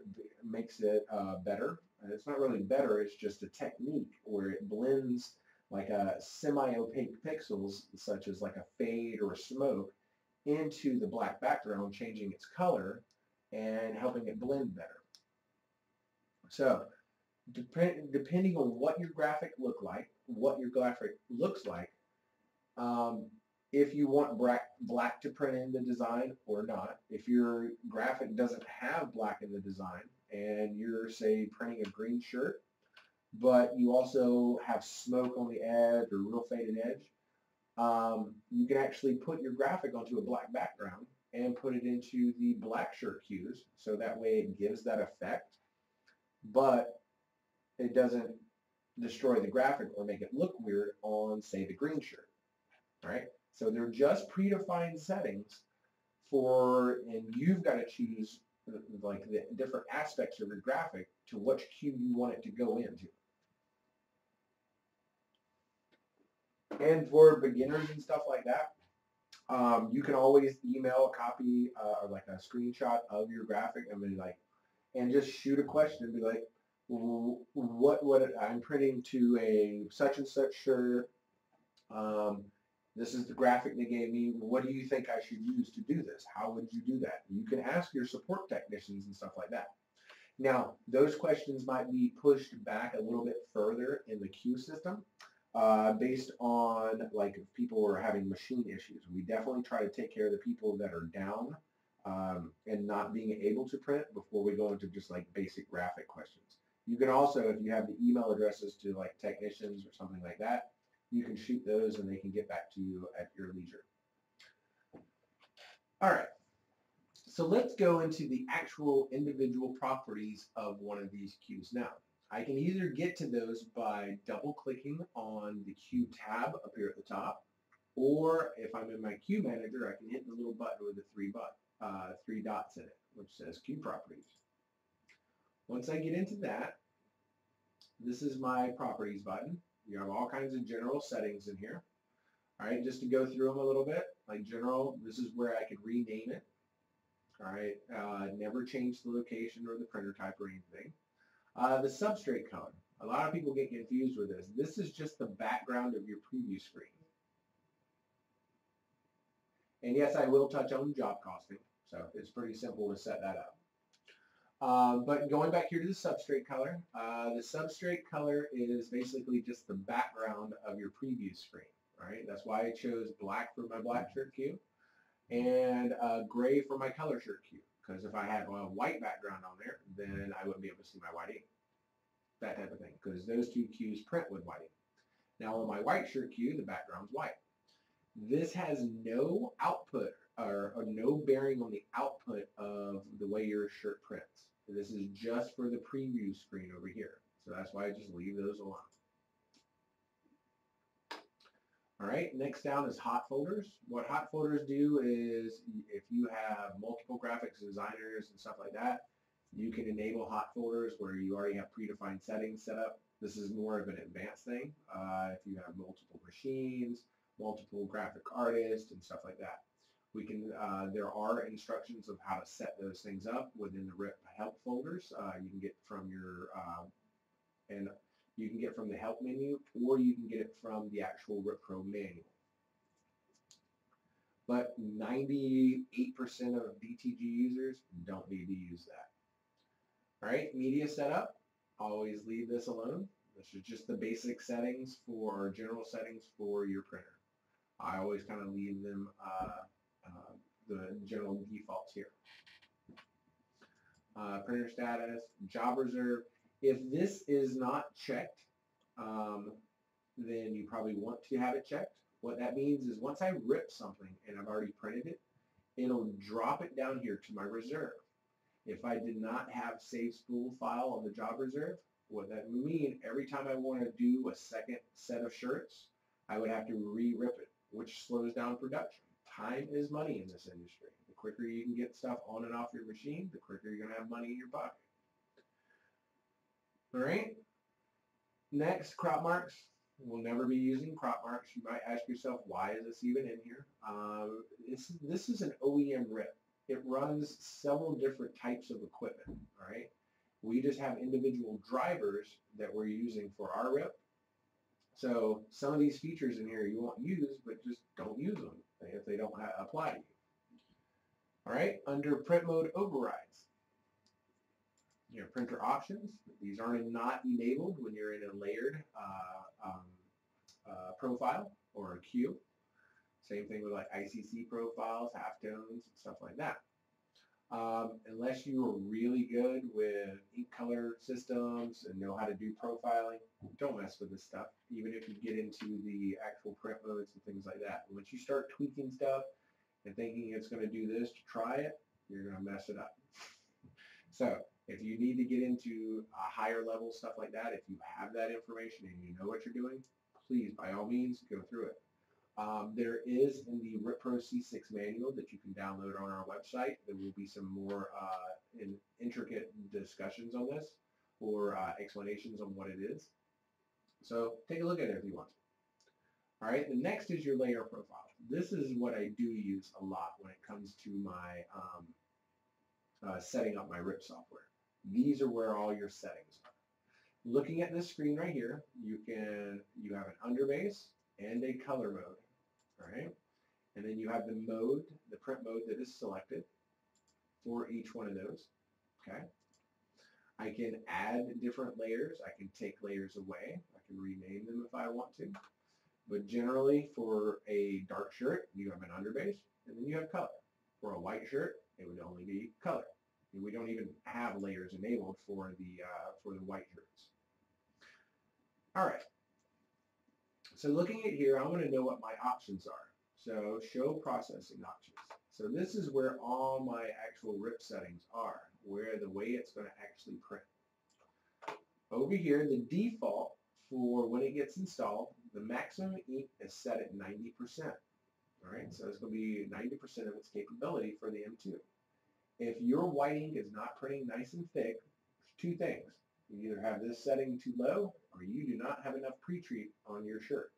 makes it uh, better. It's not really better, it's just a technique where it blends like a semi-opaque pixels, such as like a fade or a smoke, into the black background, changing its color and helping it blend better. So depend, depending on what your graphic look like, what your graphic looks like, um, if you want black, black to print in the design or not, if your graphic doesn't have black in the design and you're, say, printing a green shirt, but you also have smoke on the edge or real faded edge, um, you can actually put your graphic onto a black background and put it into the black shirt queues so that way it gives that effect but it doesn't destroy the graphic or make it look weird on, say, the green shirt. Right? So they're just predefined settings for, and you've got to choose like the different aspects of your graphic to which queue you want it to go into. And for beginners and stuff like that, um, you can always email a copy uh, or like a screenshot of your graphic. I mean, like and just shoot a question and be like, what would I'm printing to a such and such shirt. Um, this is the graphic they gave me. What do you think I should use to do this? How would you do that? You can ask your support technicians and stuff like that. Now, those questions might be pushed back a little bit further in the queue system uh, based on like if people are having machine issues. We definitely try to take care of the people that are down um, and not being able to print before we go into just like basic graphic questions. You can also, if you have the email addresses to like technicians or something like that, you can shoot those and they can get back to you at your leisure. All right. So let's go into the actual individual properties of one of these queues now. I can either get to those by double clicking on the queue tab up here at the top, or if I'm in my queue manager, I can hit the little button with the three button uh, three dots in it, which says Queue Properties. Once I get into that, this is my Properties button. You have all kinds of general settings in here. All right, just to go through them a little bit, like general, this is where I could rename it. All right, uh, never change the location or the printer type or anything. Uh, the substrate color. A lot of people get confused with this. This is just the background of your preview screen. And yes, I will touch on job costing, so it's pretty simple to set that up. Uh, but going back here to the substrate color, uh, the substrate color is basically just the background of your preview screen, right? That's why I chose black for my black shirt queue and uh, gray for my color shirt queue. Because if I had a white background on there, then I wouldn't be able to see my white ink. That type of thing, because those two queues print with white ink. Now on my white shirt queue, the background's white. This has no output or, or, no bearing on the output of the way your shirt prints. This is just for the preview screen over here. So that's why I just leave those alone. All right, next down is hot folders. What hot folders do is if you have multiple graphics designers and stuff like that, you can enable hot folders where you already have predefined settings set up. This is more of an advanced thing. Uh, if you have multiple machines, multiple graphic artists and stuff like that. We can, uh, there are instructions of how to set those things up within the RIP help folders. Uh, you can get from your, uh, and you can get from the help menu or you can get it from the actual RIP manual. But 98% of DTG users don't need to use that. All right, media setup, always leave this alone. This is just the basic settings for general settings for your printer. I always kind of leave them uh, uh, the general defaults here. Uh, printer status, job reserve, if this is not checked, um, then you probably want to have it checked. What that means is once I rip something and I've already printed it, it'll drop it down here to my reserve. If I did not have save spool file on the job reserve, what that would mean, every time I want to do a second set of shirts, I would have to re-rip it, which slows down production. Time is money in this industry. The quicker you can get stuff on and off your machine, the quicker you're going to have money in your pocket. All right. Next, crop marks. We'll never be using crop marks. You might ask yourself, why is this even in here? Um, this, this is an OEM RIP. It runs several different types of equipment, all right? We just have individual drivers that we're using for our RIP. So some of these features in here you won't use, but just don't use them if they don't apply to you. All right, under print mode overrides, your printer options. These are not enabled when you're in a layered uh, um, uh, profile or a queue. Same thing with like ICC profiles, halftones, stuff like that. Um, unless you are really good with ink color systems and know how to do profiling, don't mess with this stuff, even if you get into the actual print modes and things like that. Once you start tweaking stuff and thinking it's going to do this to try it, you're going to mess it up. so if you need to get into a higher level stuff like that, if you have that information and you know what you're doing, please, by all means, go through it. Um, there is in the RIP Pro C6 manual that you can download on our website. There will be some more uh, in intricate discussions on this or uh, explanations on what it is. So take a look at it if you want. All right, the next is your layer profile. This is what I do use a lot when it comes to my um, uh, setting up my RIP software. These are where all your settings are. Looking at this screen right here, you can you have an underbase and a color mode, all right? And then you have the mode, the print mode that is selected for each one of those, okay? I can add different layers. I can take layers away. I can rename them if I want to. But generally, for a dark shirt, you have an underbase, and then you have color. For a white shirt, it would only be color. We don't even have layers enabled for the uh, for the white shirts. All right. So looking at here, I want to know what my options are. So show processing options. So this is where all my actual RIP settings are, where the way it's going to actually print. Over here, the default for when it gets installed, the maximum ink is set at 90%. All right, so it's going to be 90% of its capability for the M2. If your white ink is not printing nice and thick, two things. You either have this setting too low or you do not have enough pre-treat on your shirt.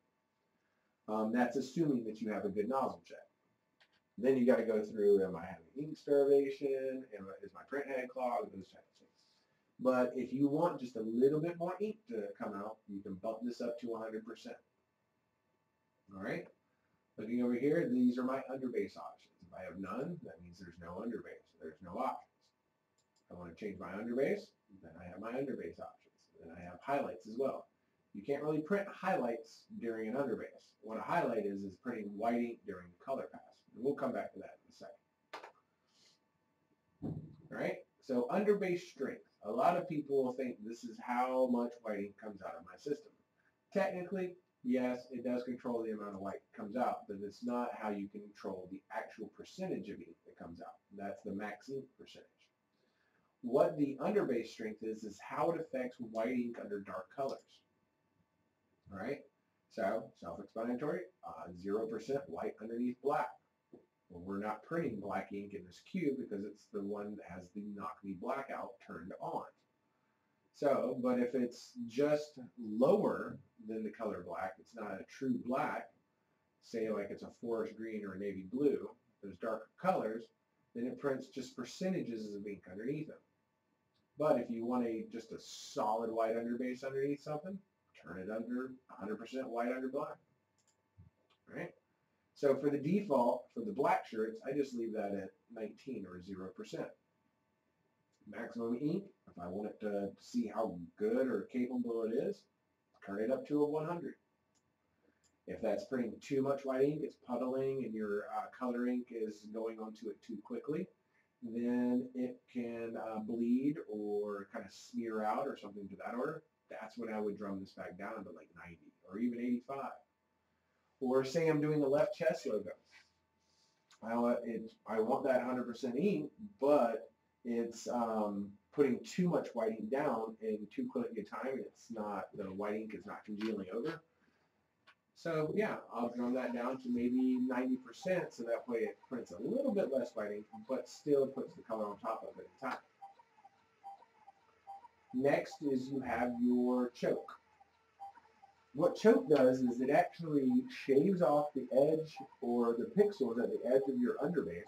Um, that's assuming that you have a good nozzle check. Then you got to go through, am I having ink starvation? Am I, is my print head clogged? Those types of things. But if you want just a little bit more ink to come out, you can bump this up to 100%. All right. Looking over here, these are my underbase options. If I have none, that means there's no underbase. There's no options. I want to change my underbase, then I have my underbase options. Then I have highlights as well. You can't really print highlights during an underbase. What a highlight is, is printing white ink during the color pass. And we'll come back to that in a second. All right, so underbase strength. A lot of people will think this is how much white ink comes out of my system. Technically, yes, it does control the amount of white that comes out, but it's not how you control the actual percentage of ink that comes out. That's the max ink percentage. What the underbase strength is, is how it affects white ink under dark colors. All right, so self-explanatory, 0% uh, white underneath black. Well, we're not printing black ink in this queue because it's the one that has the knock me blackout turned on. So, but if it's just lower than the color black, it's not a true black, say like it's a forest green or a navy blue, those darker colors, then it prints just percentages of ink underneath them. But if you want a just a solid white underbase underneath something, turn it under 100% white under black. Right? So for the default, for the black shirts, I just leave that at 19 or 0%. Maximum ink, if I want it to see how good or capable it is, turn it up to a 100. If that's printing too much white ink, it's puddling and your uh, color ink is going onto it too quickly, then it can uh, bleed or kind of smear out or something to that order. That's when I would drum this back down to like 90 or even 85. Or say I'm doing the left chest logo. I want, it, I want that 100% ink, but it's um, putting too much white ink down in too quick a time. It's not, the white ink is not congealing over. So yeah, I'll drum that down to maybe 90% so that way it prints a little bit less white ink, but still puts the color on top of it. Next is you have your choke. What choke does is it actually shaves off the edge or the pixels at the edge of your underbase.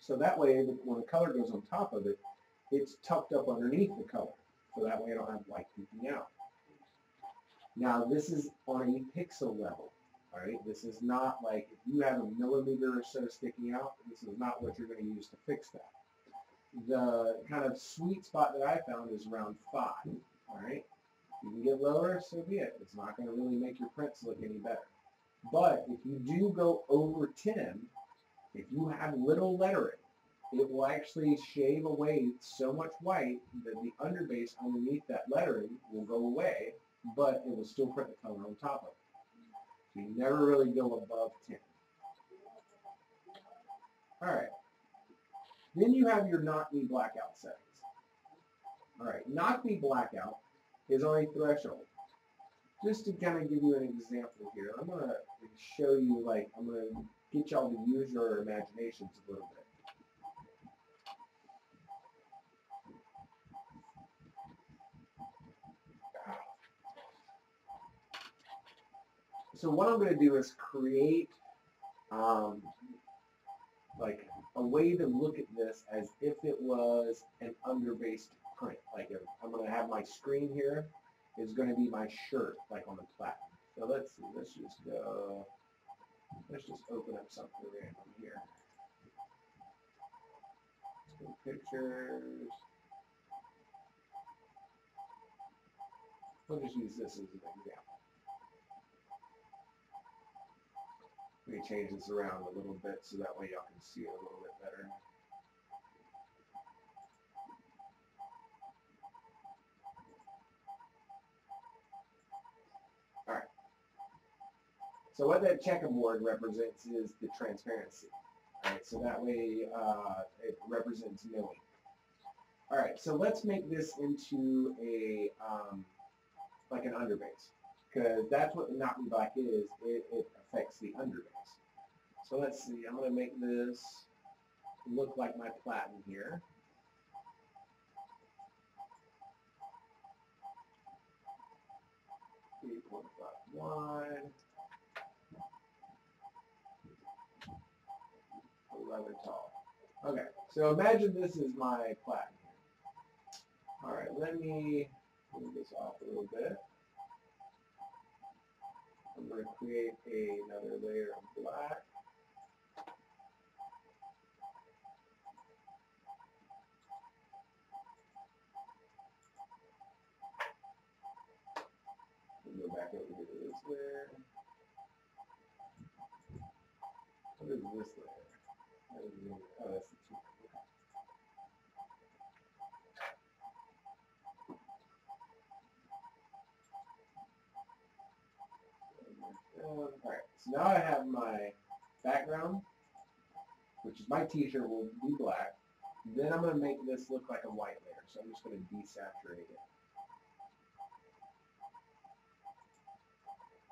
So that way, when the color goes on top of it, it's tucked up underneath the color. So that way I don't have light peeking out. Now this is on a pixel level. All right, this is not like if you have a millimeter or so sticking out, this is not what you're going to use to fix that. The kind of sweet spot that I found is around 5. All right, you can get lower, so be it. It's not going to really make your prints look any better. But if you do go over 10, if you have little lettering, it will actually shave away so much white that the underbase underneath that lettering will go away, but it will still print the color on top of it. You never really go above 10. All right. Then you have your knock me blackout settings. All right, knock me blackout is on a threshold. Just to kind of give you an example here, I'm going to show you, like, I'm going to get y'all to use your imaginations a little bit. So what I'm going to do is create um, like a way to look at this as if it was an underbased print. Like if I'm going to have my screen here is going to be my shirt, like on the platinum. So let's see, let's just go, let's just open up something random here. Let's go pictures. We'll just use this as an example. Let me change this around a little bit so that way y'all can see it a little bit better. Alright. So what that checkerboard represents is the transparency. Alright, so that way uh, it represents knowing. Alright, so let's make this into a, um, like an underbase because that's what the Napi Black is. It, it affects the underbase. So let's see. I'm going to make this look like my platen here. Three point five. Eleven tall. Okay, so imagine this is my platen. All right, let me move this off a little bit. I'm going to create another layer of black. Go back over to this layer. What is this layer? That is Oh, that's Alright, so now I have my background, which is my t-shirt will be black. Then I'm going to make this look like a white layer, so I'm just going to desaturate it.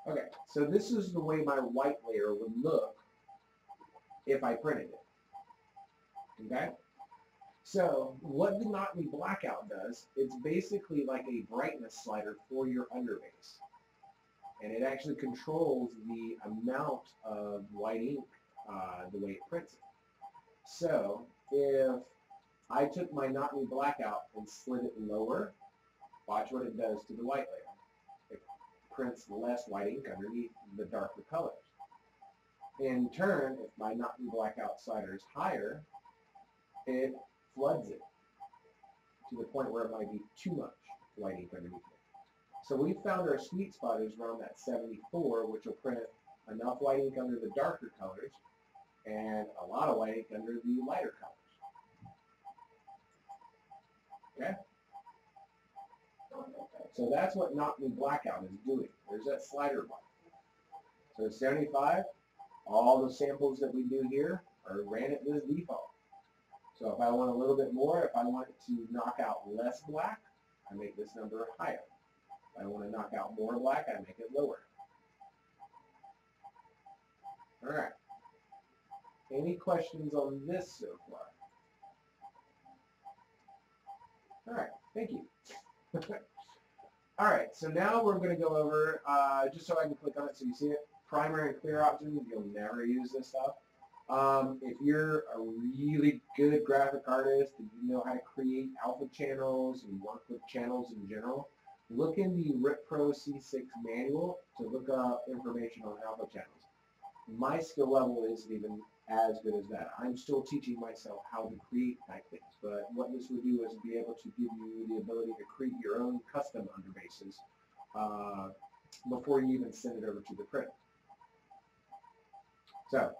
Okay, so this is the way my white layer would look if I printed it. Okay? So what the Knock Me Blackout does, it's basically like a brightness slider for your underbase. And it actually controls the amount of white ink uh, the way it prints it. So if I took my Knock Me Blackout and slid it lower, watch what it does to the white layer It prints less white ink underneath the darker colors. In turn, if my not be blackout slider is higher, it floods it to the point where it might be too much white ink underneath it. So we found our sweet spot is around that 74, which will print enough white ink under the darker colors and a lot of white ink under the lighter colors. Okay? So that's what Me Blackout is doing. There's that slider bar. So 75, all the samples that we do here are ran at this default. So if I want a little bit more, if I want to knock out less black, I make this number higher. I want to knock out more black, I make it lower. Alright. Any questions on this so far? Alright, thank you. Alright, so now we're going to go over, uh, just so I can click on it so you see it, primary and clear options. You'll never use this stuff. Um, if you're a really good graphic artist and you know how to create alpha channels and work with channels in general, look in the RIP Pro C6 manual to look up information on alpha channels. My skill level isn't even as good as that. I'm still teaching myself how to create type things, but what this would do is be able to give you the ability to create your own custom underbases uh, before you even send it over to the print. So,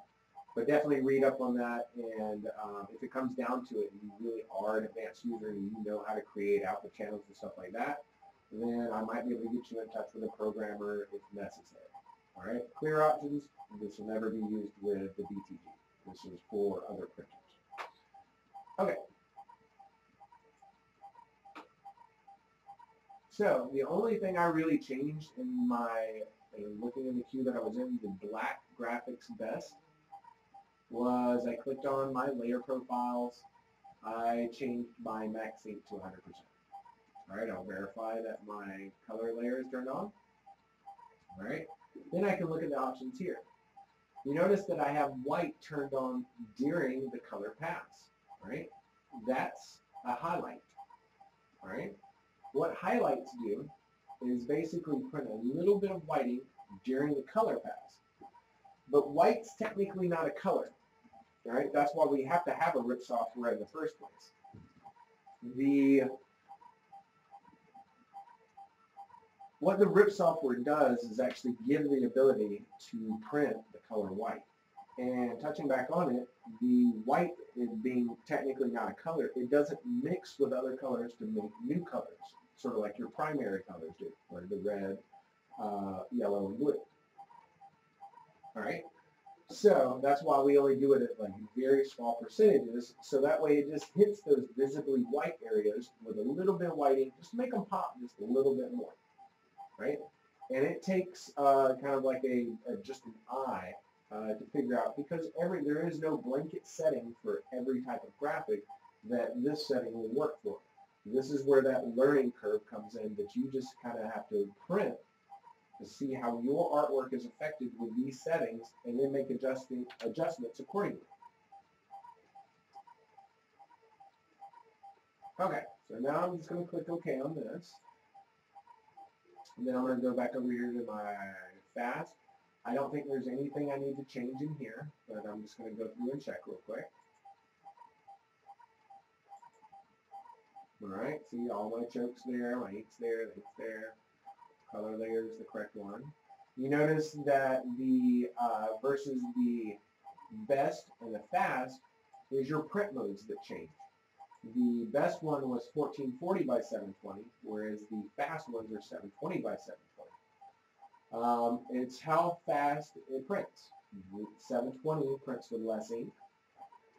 but definitely read up on that, and um, if it comes down to it, you really are an advanced user and you know how to create alpha channels and stuff like that, then I might be able to get you in touch with a programmer if necessary. All right, clear options, this will never be used with the DTG. This is for other printers. Okay. So the only thing I really changed in my, in looking in the queue that I was in, the black graphics best, was I clicked on my layer profiles. I changed my max ink to 100%. All right, I'll verify that my color layer is turned on. All right, then I can look at the options here. You notice that I have white turned on during the color pass, right? That's a highlight, right? What highlights do is basically print a little bit of whiting during the color pass. But white's technically not a color, right? That's why we have to have a RIP software in the first place. The what the RIP software does is actually give the ability to print the color white. And touching back on it, the white being technically not a color. It doesn't mix with other colors to make new colors, sort of like your primary colors do, like the red, uh, yellow, and blue. All right. So that's why we only do it at like very small percentages, so that way it just hits those visibly white areas with a little bit of whiting, just make them pop just a little bit more right? And it takes uh, kind of like a, a just an eye uh, to figure out because every there is no blanket setting for every type of graphic that this setting will work for. This is where that learning curve comes in that you just kind of have to print to see how your artwork is affected with these settings and then make adjusting adjustments accordingly. Okay, so now I'm just going to click OK on this. And then I'm going to go back over here to my fast. I don't think there's anything I need to change in here, but I'm just going to go through and check real quick. Alright, see all my chokes there, my inks there, the inks there. Color layer is the correct one. You notice that the uh, versus the best and the fast is your print modes that change. The best one was 1440 by 720, whereas the fast ones are 720 by 720. Um, it's how fast it prints. 720 prints with less ink,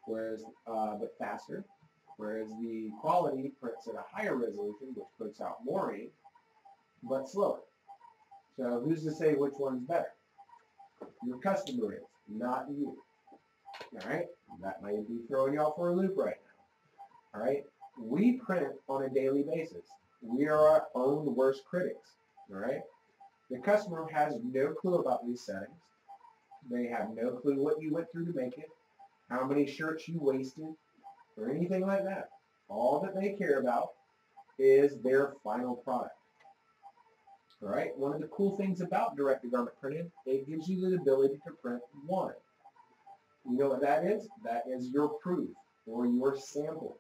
whereas uh, but faster whereas the quality prints at a higher resolution, which puts out more ink, but slower. So who's to say which one's better? Your customer is, not you. Alright? That might be throwing y'all for a loop right now. Alright? We print on a daily basis. We are our own worst critics. Alright? The customer has no clue about these settings. They have no clue what you went through to make it, how many shirts you wasted, or anything like that. All that they care about is their final product. All right. One of the cool things about direct-to-garment printing, it gives you the ability to print one. You know what that is? That is your proof or your sample.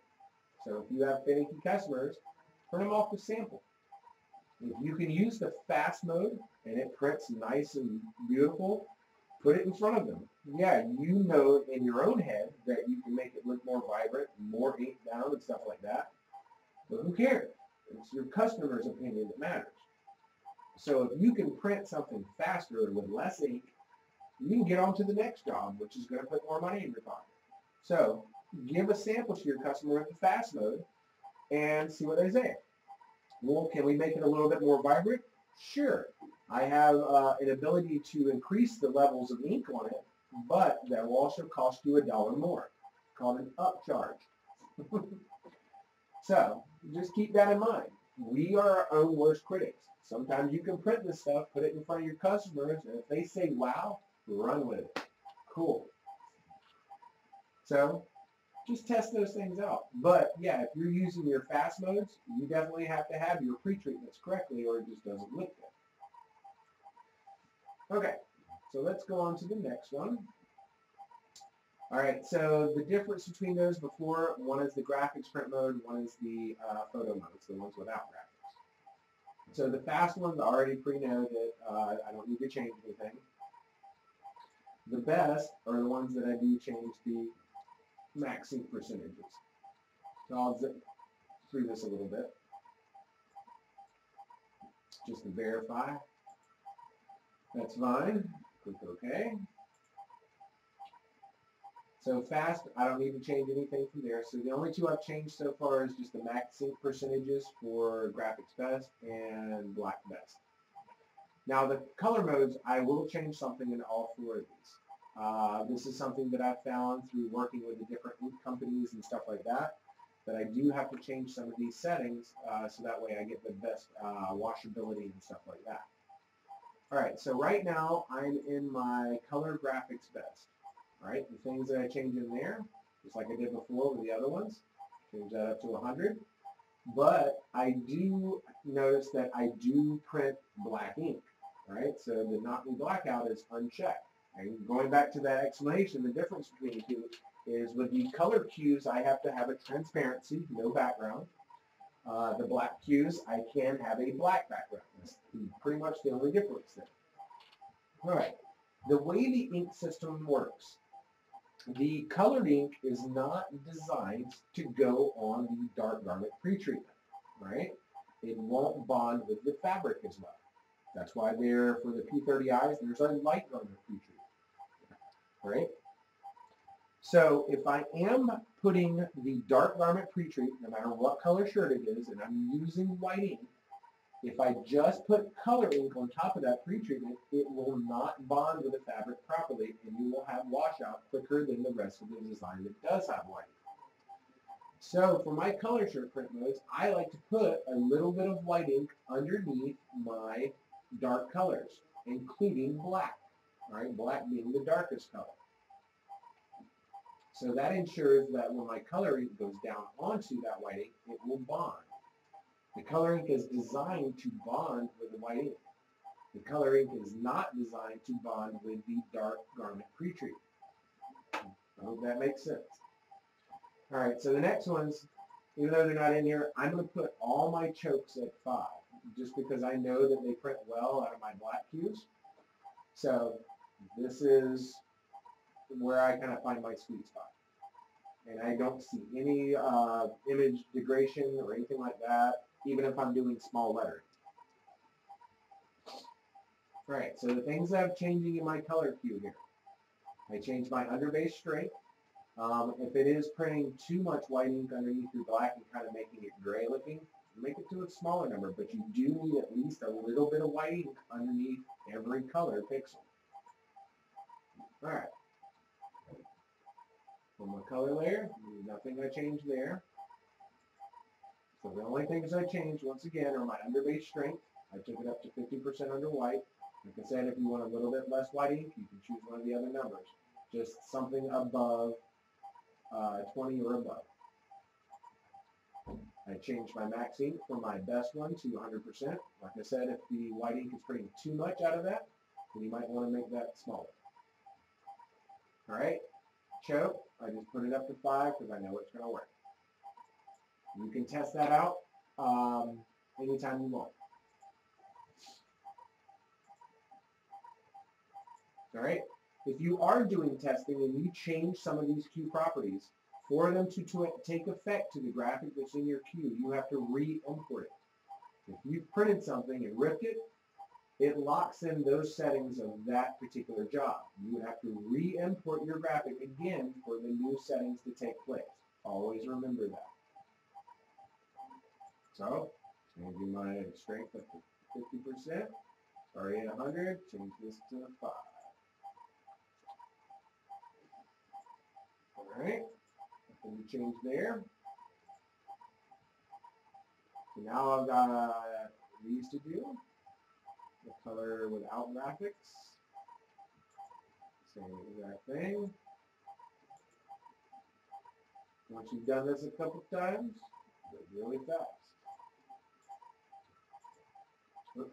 So if you have finicky customers, print them off the sample. If you can use the fast mode and it prints nice and beautiful, put it in front of them. Yeah, you know in your own head that you can make it look more vibrant, more ink down and stuff like that. But who cares? It's your customer's opinion that matters. So if you can print something faster with less ink, you can get on to the next job, which is going to put more money in your pocket. So give a sample to your customer in the fast mode and see what they say. Well, can we make it a little bit more vibrant? Sure. I have uh, an ability to increase the levels of ink on it, but that will also cost you a dollar more, called an upcharge. so just keep that in mind. We are our own worst critics. Sometimes you can print this stuff, put it in front of your customers, and if they say, wow, run with it. Cool. So just test those things out. But yeah, if you're using your fast modes, you definitely have to have your pre-treatments correctly or it just doesn't look good. Okay, so let's go on to the next one. All right, so the difference between those before, one is the graphics print mode, one is the uh, photo mode, the ones without graphics. So the fast ones already pre-know that uh, I don't need to change anything. The best are the ones that I do change the max ink percentages. So I'll zip through this a little bit just to verify. That's fine. Click OK. So fast, I don't need to change anything from there. So the only two I've changed so far is just the max ink percentages for graphics best and black best. Now the color modes, I will change something in all four of these. Uh, this is something that I've found through working with the different ink companies and stuff like that, that I do have to change some of these settings uh, so that way I get the best uh, washability and stuff like that. Alright, so right now I'm in my color graphics best. Alright, the things that I change in there, just like I did before with the other ones, change that up to 100. But I do notice that I do print black ink. All right, so the Knock Me Blackout is unchecked. And going back to that explanation, the difference between the two is with the color queues, I have to have a transparency, no background. Uh, the black queues, I can have a black background. That's pretty much the only difference there. All right. The way the ink system works, the colored ink is not designed to go on the dark garment pretreatment, right? It won't bond with the fabric as well. That's why there, for the P30Is, there's a light garment pretreatment, right? So if I am putting the dark garment pre-treat, no matter what color shirt it is, and I'm using white ink, if I just put color ink on top of that pre-treatment, it will not bond with the fabric properly, and you will have washout quicker than the rest of the design that does have white. So for my color shirt print modes, I like to put a little bit of white ink underneath my dark colors, including black. Right, black being the darkest color. So that ensures that when my color ink goes down onto that white ink, it will bond. The color ink is designed to bond with the white ink. The color ink is not designed to bond with the dark garment pre-treat. I hope that makes sense. All right, so the next ones, even though they're not in here, I'm going to put all my chokes at 5, just because I know that they print well out of my black queues. So this is where I kind of find my sweet spot. And I don't see any uh, image degradation or anything like that, even if I'm doing small lettering. Alright, so the things I'm changing in my color queue here. I change my underbase strength. Um, if it is printing too much white ink underneath your black and kind of making it gray looking, make it to a smaller number, but you do need at least a little bit of white ink underneath every color pixel. Alright. For my color layer, nothing I changed there. So the only things I changed, once again, are my underbase strength. I took it up to 50% under white. Like I said, if you want a little bit less white ink, you can choose one of the other numbers. Just something above uh, 20 or above. I changed my max ink from my best one to 100%. Like I said, if the white ink is printing too much out of that, then you might want to make that smaller. Alright, choke, I just put it up to 5 because I know it's going to work. You can test that out um, anytime you want. Alright, if you are doing testing and you change some of these queue properties, for them to, to take effect to the graphic that's in your queue, you have to re-import it. If you've printed something and ripped it, it locks in those settings of that particular job. You would have to re-import your graphic again for the new settings to take place. Always remember that. So, changing my strength up to 50%. Sorry, at 100, change this to 5. Alright, nothing to change there. So now I've got uh, these to do. Color without graphics. Same exact thing. Once you've done this a couple times, go really fast. Oops.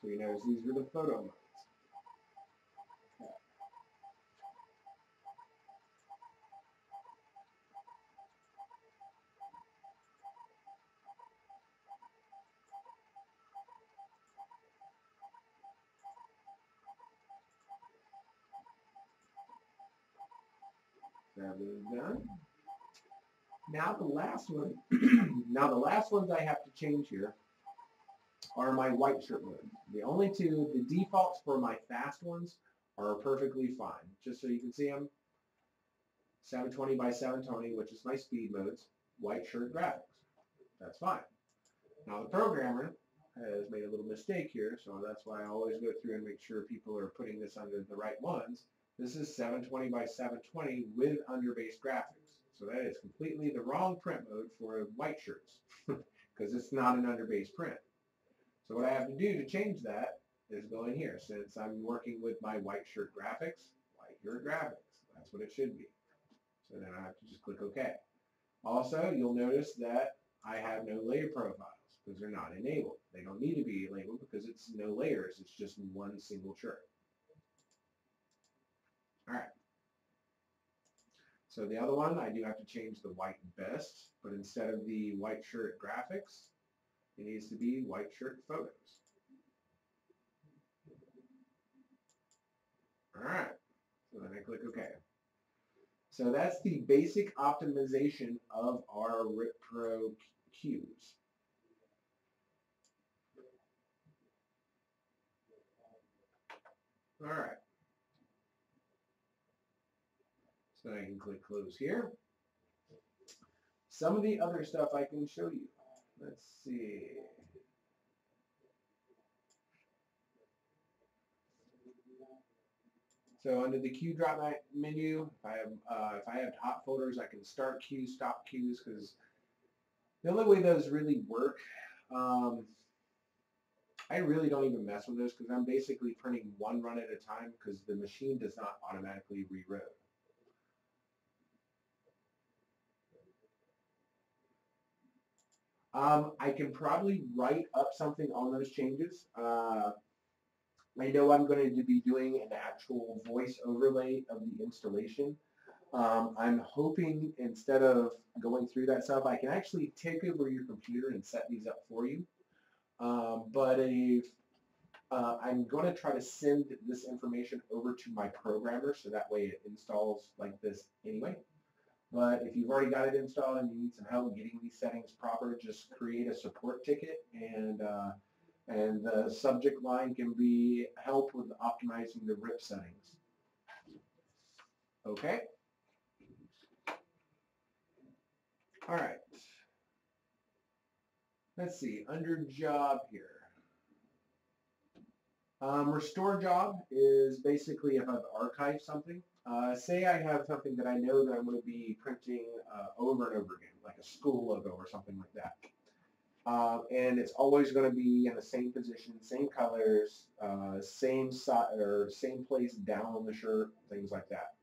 So you notice these were the photo modes. Done. Now the last one, now the last ones I have to change here are my white shirt modes. The only two, the defaults for my fast ones are perfectly fine. Just so you can see them, 720 by 720, which is my speed modes, white shirt graphics. That's fine. Now the programmer has made a little mistake here, so that's why I always go through and make sure people are putting this under the right ones. This is 720 by 720 with underbase graphics. So that is completely the wrong print mode for white shirts because it's not an underbase print. So what I have to do to change that is go in here. Since I'm working with my white shirt graphics, white shirt graphics. That's what it should be. So then I have to just click OK. Also, you'll notice that I have no layer profiles because they're not enabled. They don't need to be enabled because it's no layers. It's just one single shirt. All right. So the other one, I do have to change the white best, but instead of the white shirt graphics, it needs to be white shirt photos. All right. So then I click OK. So that's the basic optimization of our RIP Pro queues. All right. So I can click close here. Some of the other stuff I can show you. Let's see. So under the queue drop menu, if I have uh, if I have hot folders, I can start queues, stop queues, because the only way those really work um, I really don't even mess with those because I'm basically printing one run at a time because the machine does not automatically reload. Um, I can probably write up something on those changes. Uh, I know I'm going to be doing an actual voice overlay of the installation. Um, I'm hoping instead of going through that stuff, I can actually take over your computer and set these up for you. Um, but if uh, I'm going to try to send this information over to my programmer so that way it installs like this anyway. But if you've already got it installed and you need some help getting these settings proper, just create a support ticket and uh, and the subject line can be help with optimizing the RIP settings. Okay. All right. Let's see, under job here. Um, restore job is basically if I've archived something. Uh, say I have something that I know that I'm going to be printing uh, over and over again, like a school logo or something like that. Uh, and it's always going to be in the same position, same colors, uh, same size or same place down on the shirt, things like that.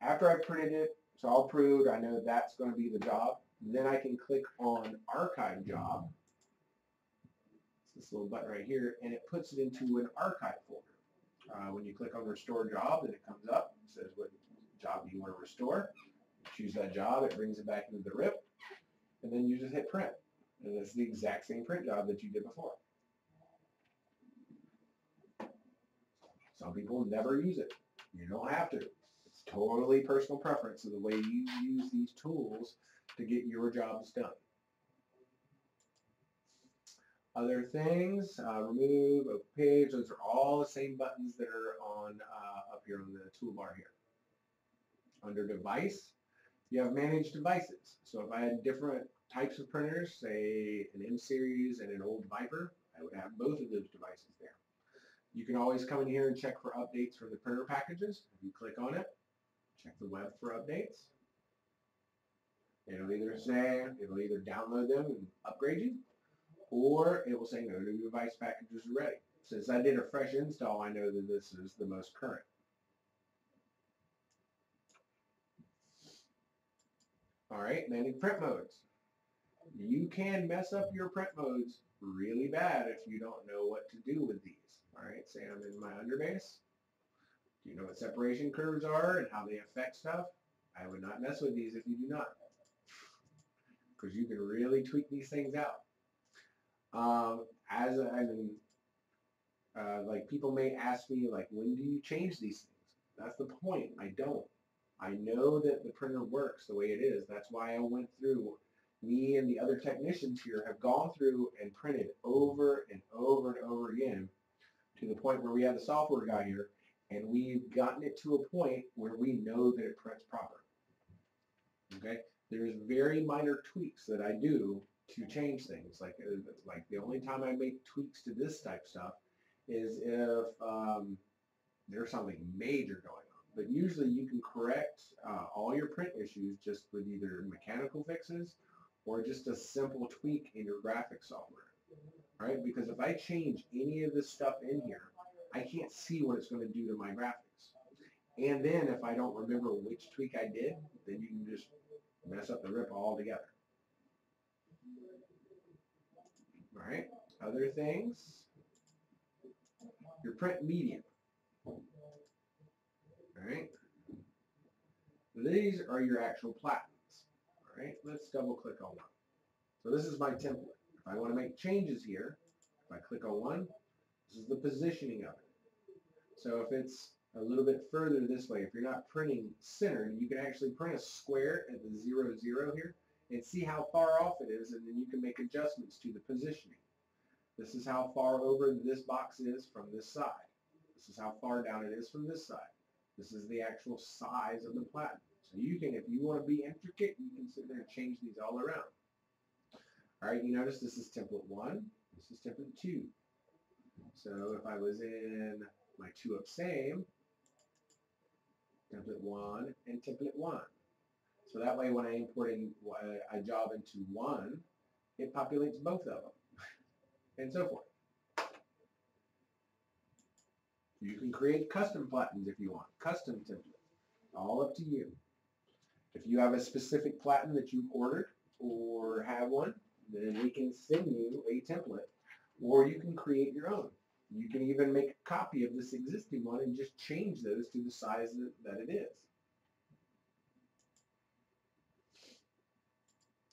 After I've printed it, it's all approved, I know that's going to be the job. Then I can click on Archive Job. It's this little button right here, and it puts it into an archive folder. Uh, when you click on Restore Job, then it comes up, says what job you want to restore. Choose that job, it brings it back into the RIP, and then you just hit print. And it's the exact same print job that you did before. Some people never use it. You don't have to. It's totally personal preference of the way you use these tools to get your jobs done. Other things, uh, remove, a page, those are all the same buttons that are on uh, here on the toolbar here. Under device, you have manage devices. So if I had different types of printers, say an M-Series and an old Viper, I would have both of those devices there. You can always come in here and check for updates from the printer packages. If you click on it, check the web for updates. It'll either say, it'll either download them and upgrade you, or it will say no new device packages are ready. Since I did a fresh install, I know that this is the most current. All right, manage print modes. You can mess up your print modes really bad if you don't know what to do with these. All right, say I'm in my underbase. Do you know what separation curves are and how they affect stuff? I would not mess with these if you do not because you can really tweak these things out. Um, as a, I mean, uh, like people may ask me, like, when do you change these things? That's the point. I don't. I know that the printer works the way it is. That's why I went through. Me and the other technicians here have gone through and printed over and over and over again to the point where we have the software guy here and we've gotten it to a point where we know that it prints proper. Okay? there's very minor tweaks that I do to change things. Like uh, like the only time I make tweaks to this type stuff is if um, there's something major going. But usually you can correct uh, all your print issues just with either mechanical fixes or just a simple tweak in your graphic software. Right? Because if I change any of this stuff in here, I can't see what it's going to do to my graphics. And then if I don't remember which tweak I did, then you can just mess up the RIP altogether. All right, other things. Your print medium. All right. These are your actual platens. All right, let's double click on one. So this is my template. If I want to make changes here, if I click on one, this is the positioning of it. So if it's a little bit further this way. If you're not printing centered, you can actually print a square at the zero zero here and see how far off it is and then you can make adjustments to the positioning. This is how far over this box is from this side. This is how far down it is from this side. This is the actual size of the platen. So you can, if you want to be intricate, you can sit there and change these all around. All right, you notice this is template one. This is template two. So if I was in my two up same, template one, and template one. So that way when I import in a job into one, it populates both of them, and so forth. You can create custom buttons if you want, custom templates, all up to you. If you have a specific platen that you ordered or have one, then we can send you a template or you can create your own. You can even make a copy of this existing one and just change those to the size that, it is.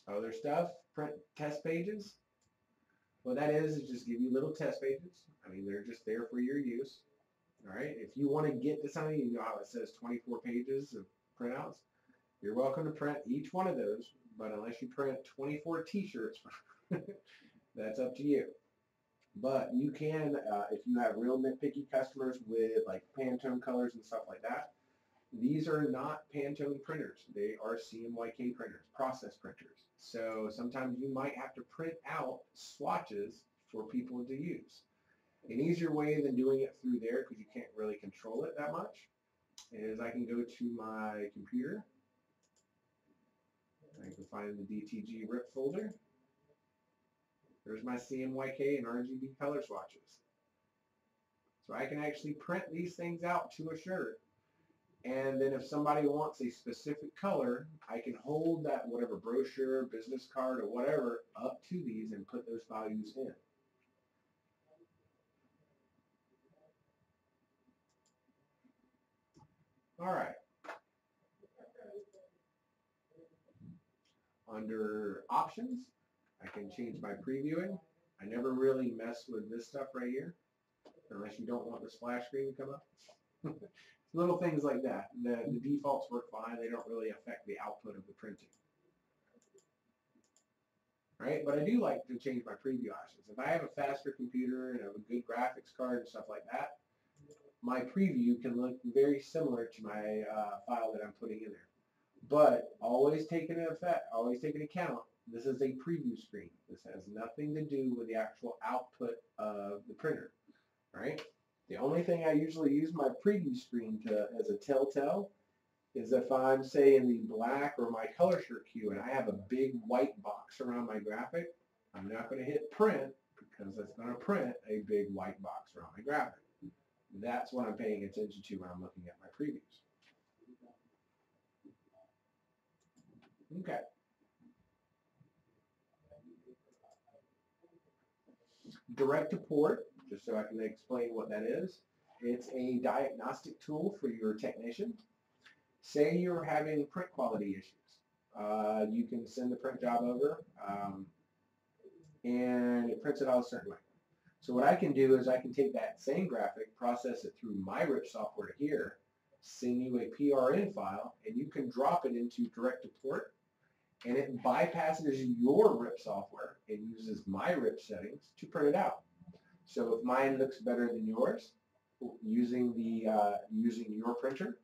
Other stuff, print test pages. What that is, is just give you little test pages. I mean, they're just there for your use. All right. If you want to get to something, you know how it says 24 pages of printouts. You're welcome to print each one of those, but unless you print 24 t-shirts, that's up to you. But you can, uh, if you have real nitpicky customers with like Pantone colors and stuff like that, these are not Pantone printers. They are CMYK printers, process printers. So sometimes you might have to print out swatches for people to use. An easier way than doing it through there, because you can't really control it that much, is I can go to my computer. I can find the DTG RIP folder. There's my CMYK and RGB color swatches. So I can actually print these things out to a shirt. And then if somebody wants a specific color, I can hold that whatever brochure, business card, or whatever up to these and put those values in. All right. Under options, I can change my previewing. I never really mess with this stuff right here, unless you don't want the splash screen to come up. Little things like that. The, the defaults work fine. They don't really affect the output of the printing. Right? But I do like to change my preview options. If I have a faster computer and have a good graphics card and stuff like that, my preview can look very similar to my uh, file that I'm putting in there. But always take into effect, always take into account, this is a preview screen. This has nothing to do with the actual output of the printer, right? The only thing I usually use my preview screen to as a telltale is if I'm, say, in the black or my color shirt queue and I have a big white box around my graphic, I'm not going to hit print because it's going to print a big white box around my graphic. That's what I'm paying attention to when I'm looking at my previews. Okay. Direct to port, just so I can explain what that is. It's a diagnostic tool for your technician. Say you're having print quality issues. Uh, you can send the print job over um, and it prints it out a certain way. So what I can do is I can take that same graphic, process it through my RIP software here, send you a PRN file, and you can drop it into direct to port, and it bypasses your RIP software and uses my RIP settings to print it out. So if mine looks better than yours, using the uh, using your printer,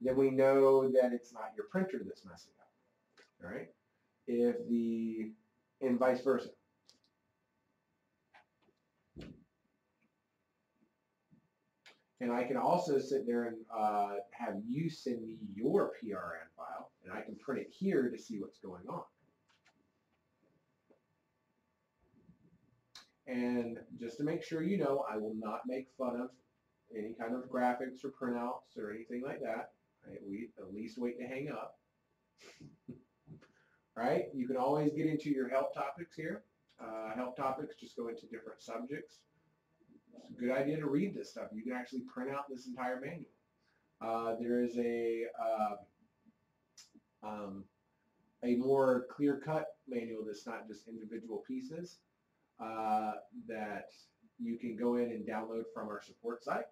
then we know that it's not your printer that's messing up. All right. If the and vice versa. And I can also sit there and uh, have you send me your PRN file, and I can print it here to see what's going on. And just to make sure you know, I will not make fun of any kind of graphics or printouts or anything like that. Right? We at least wait to hang up. right? You can always get into your help topics here. Uh, help topics just go into different subjects. It's a good idea to read this stuff. You can actually print out this entire manual. Uh, there is a uh, um, a more clear-cut manual that's not just individual pieces uh, that you can go in and download from our support site.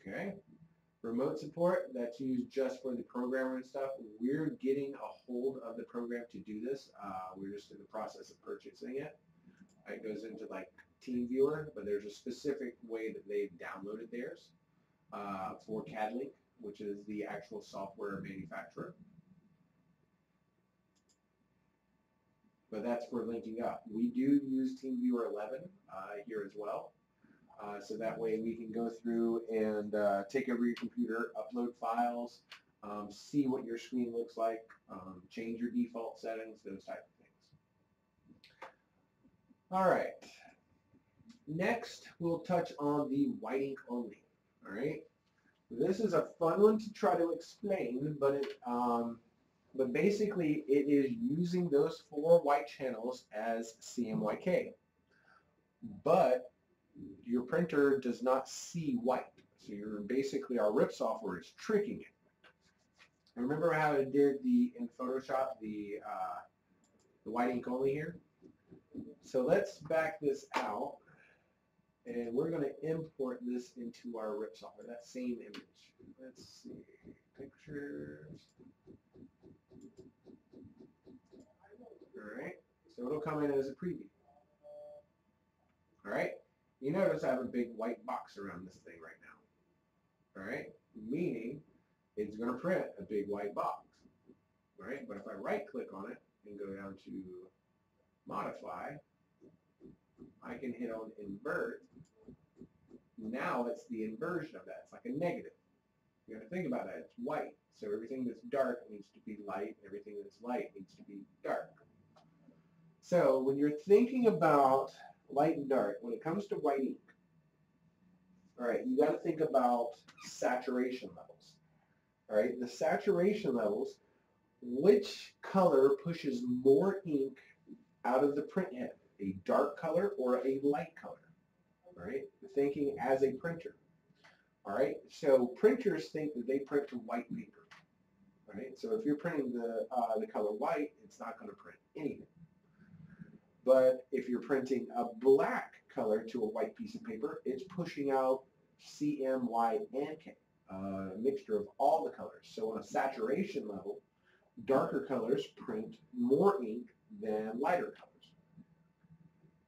Okay. Remote support, that's used just for the programmer and stuff. We're getting a hold of the program to do this. Uh, we're just in the process of purchasing it. It goes into like TeamViewer, but there's a specific way that they've downloaded theirs uh, for CADLink, which is the actual software manufacturer. But that's for linking up. We do use TeamViewer 11 uh, here as well. Uh, so that way we can go through and uh, take over your computer, upload files, um, see what your screen looks like, um, change your default settings, those type of things. All right. Next, we'll touch on the white ink only. All right. This is a fun one to try to explain, but it, um, but basically it is using those four white channels as CMYK. But your printer does not see white. So you're basically our RIP software is tricking it. Remember how it did the in Photoshop the uh, the white ink only here? So let's back this out and we're going to import this into our RIP software, that same image. Let's see, pictures. All right, so it'll come in as a preview. All right, you notice I have a big white box around this thing right now. All right, meaning it's going to print a big white box. All right, but if I right click on it and go down to modify, I can hit on invert. Now it's the inversion of that. It's like a negative. You got to think about that. It's white. So everything that's dark needs to be light. Everything that's light needs to be dark. So when you're thinking about light and dark, when it comes to white ink, all right, you got to think about saturation levels. All right, the saturation levels, which color pushes more ink out of the print head? a dark color or a light color. All right, thinking as a printer. All right, so printers think that they print to white paper. All right, so if you're printing the uh, the color white, it's not going to print anything. But if you're printing a black color to a white piece of paper, it's pushing out C, M, Y, and K, uh, a mixture of all the colors. So on a saturation level, darker colors print more ink than lighter colors.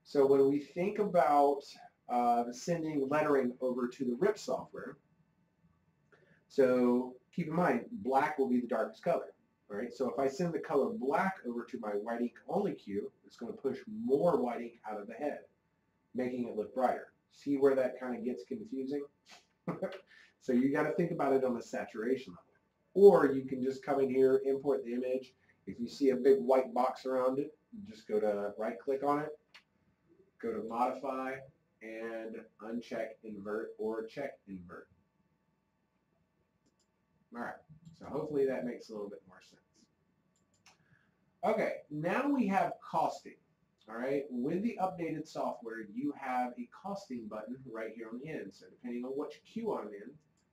So when we think about uh, sending lettering over to the RIP software, so keep in mind, black will be the darkest color. All right, so if I send the color black over to my white ink only queue, it's going to push more white ink out of the head, making it look brighter. See where that kind of gets confusing? so you got to think about it on the saturation level. Or you can just come in here, import the image. If you see a big white box around it, just go to right click on it, go to modify and uncheck invert or check invert. All right, so hopefully that makes a little bit more sense. Okay, now we have costing. All right, with the updated software, you have a costing button right here on the end. So depending on which queue I'm in,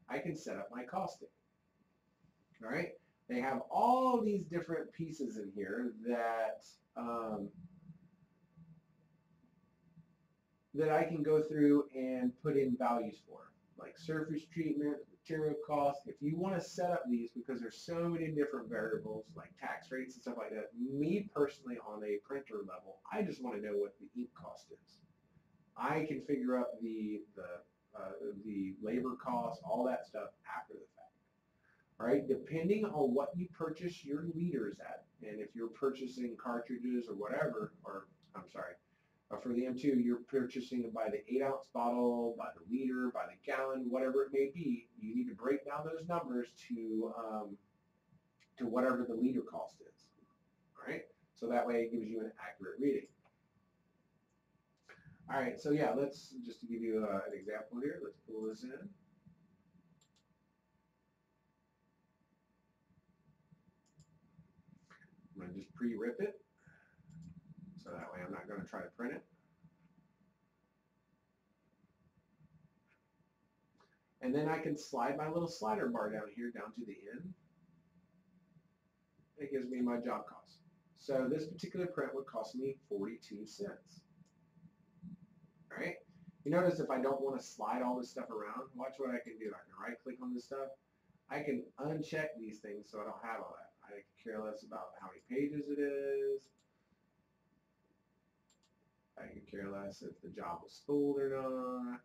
I can set up my costing. All right, they have all these different pieces in here that um, that I can go through and put in values for, like surface treatment, material cost. If you want to set up these, because there's so many different variables, like tax rates and stuff like that, me personally on a printer level, I just want to know what the ink cost is. I can figure out the, the, uh, the labor costs, all that stuff after the fact. All right, depending on what you purchase your liters at, and if you're purchasing cartridges or whatever, or I'm sorry, uh, for the M2, you're purchasing it by the 8 ounce bottle, by the liter, by the gallon, whatever it may be. You need to break down those numbers to um, to whatever the liter cost is. All right, so that way it gives you an accurate reading. All right, so yeah, let's just to give you uh, an example here. Let's pull this in. I'm going to just pre-rip it. So that way I'm not to try to print it. And then I can slide my little slider bar down here down to the end. It gives me my job cost. So this particular print would cost me 42 cents. All right. You notice if I don't want to slide all this stuff around, watch what I can do. I can right click on this stuff. I can uncheck these things so I don't have all that. I care less about how many pages it is. I could care less if the job was spooled or not.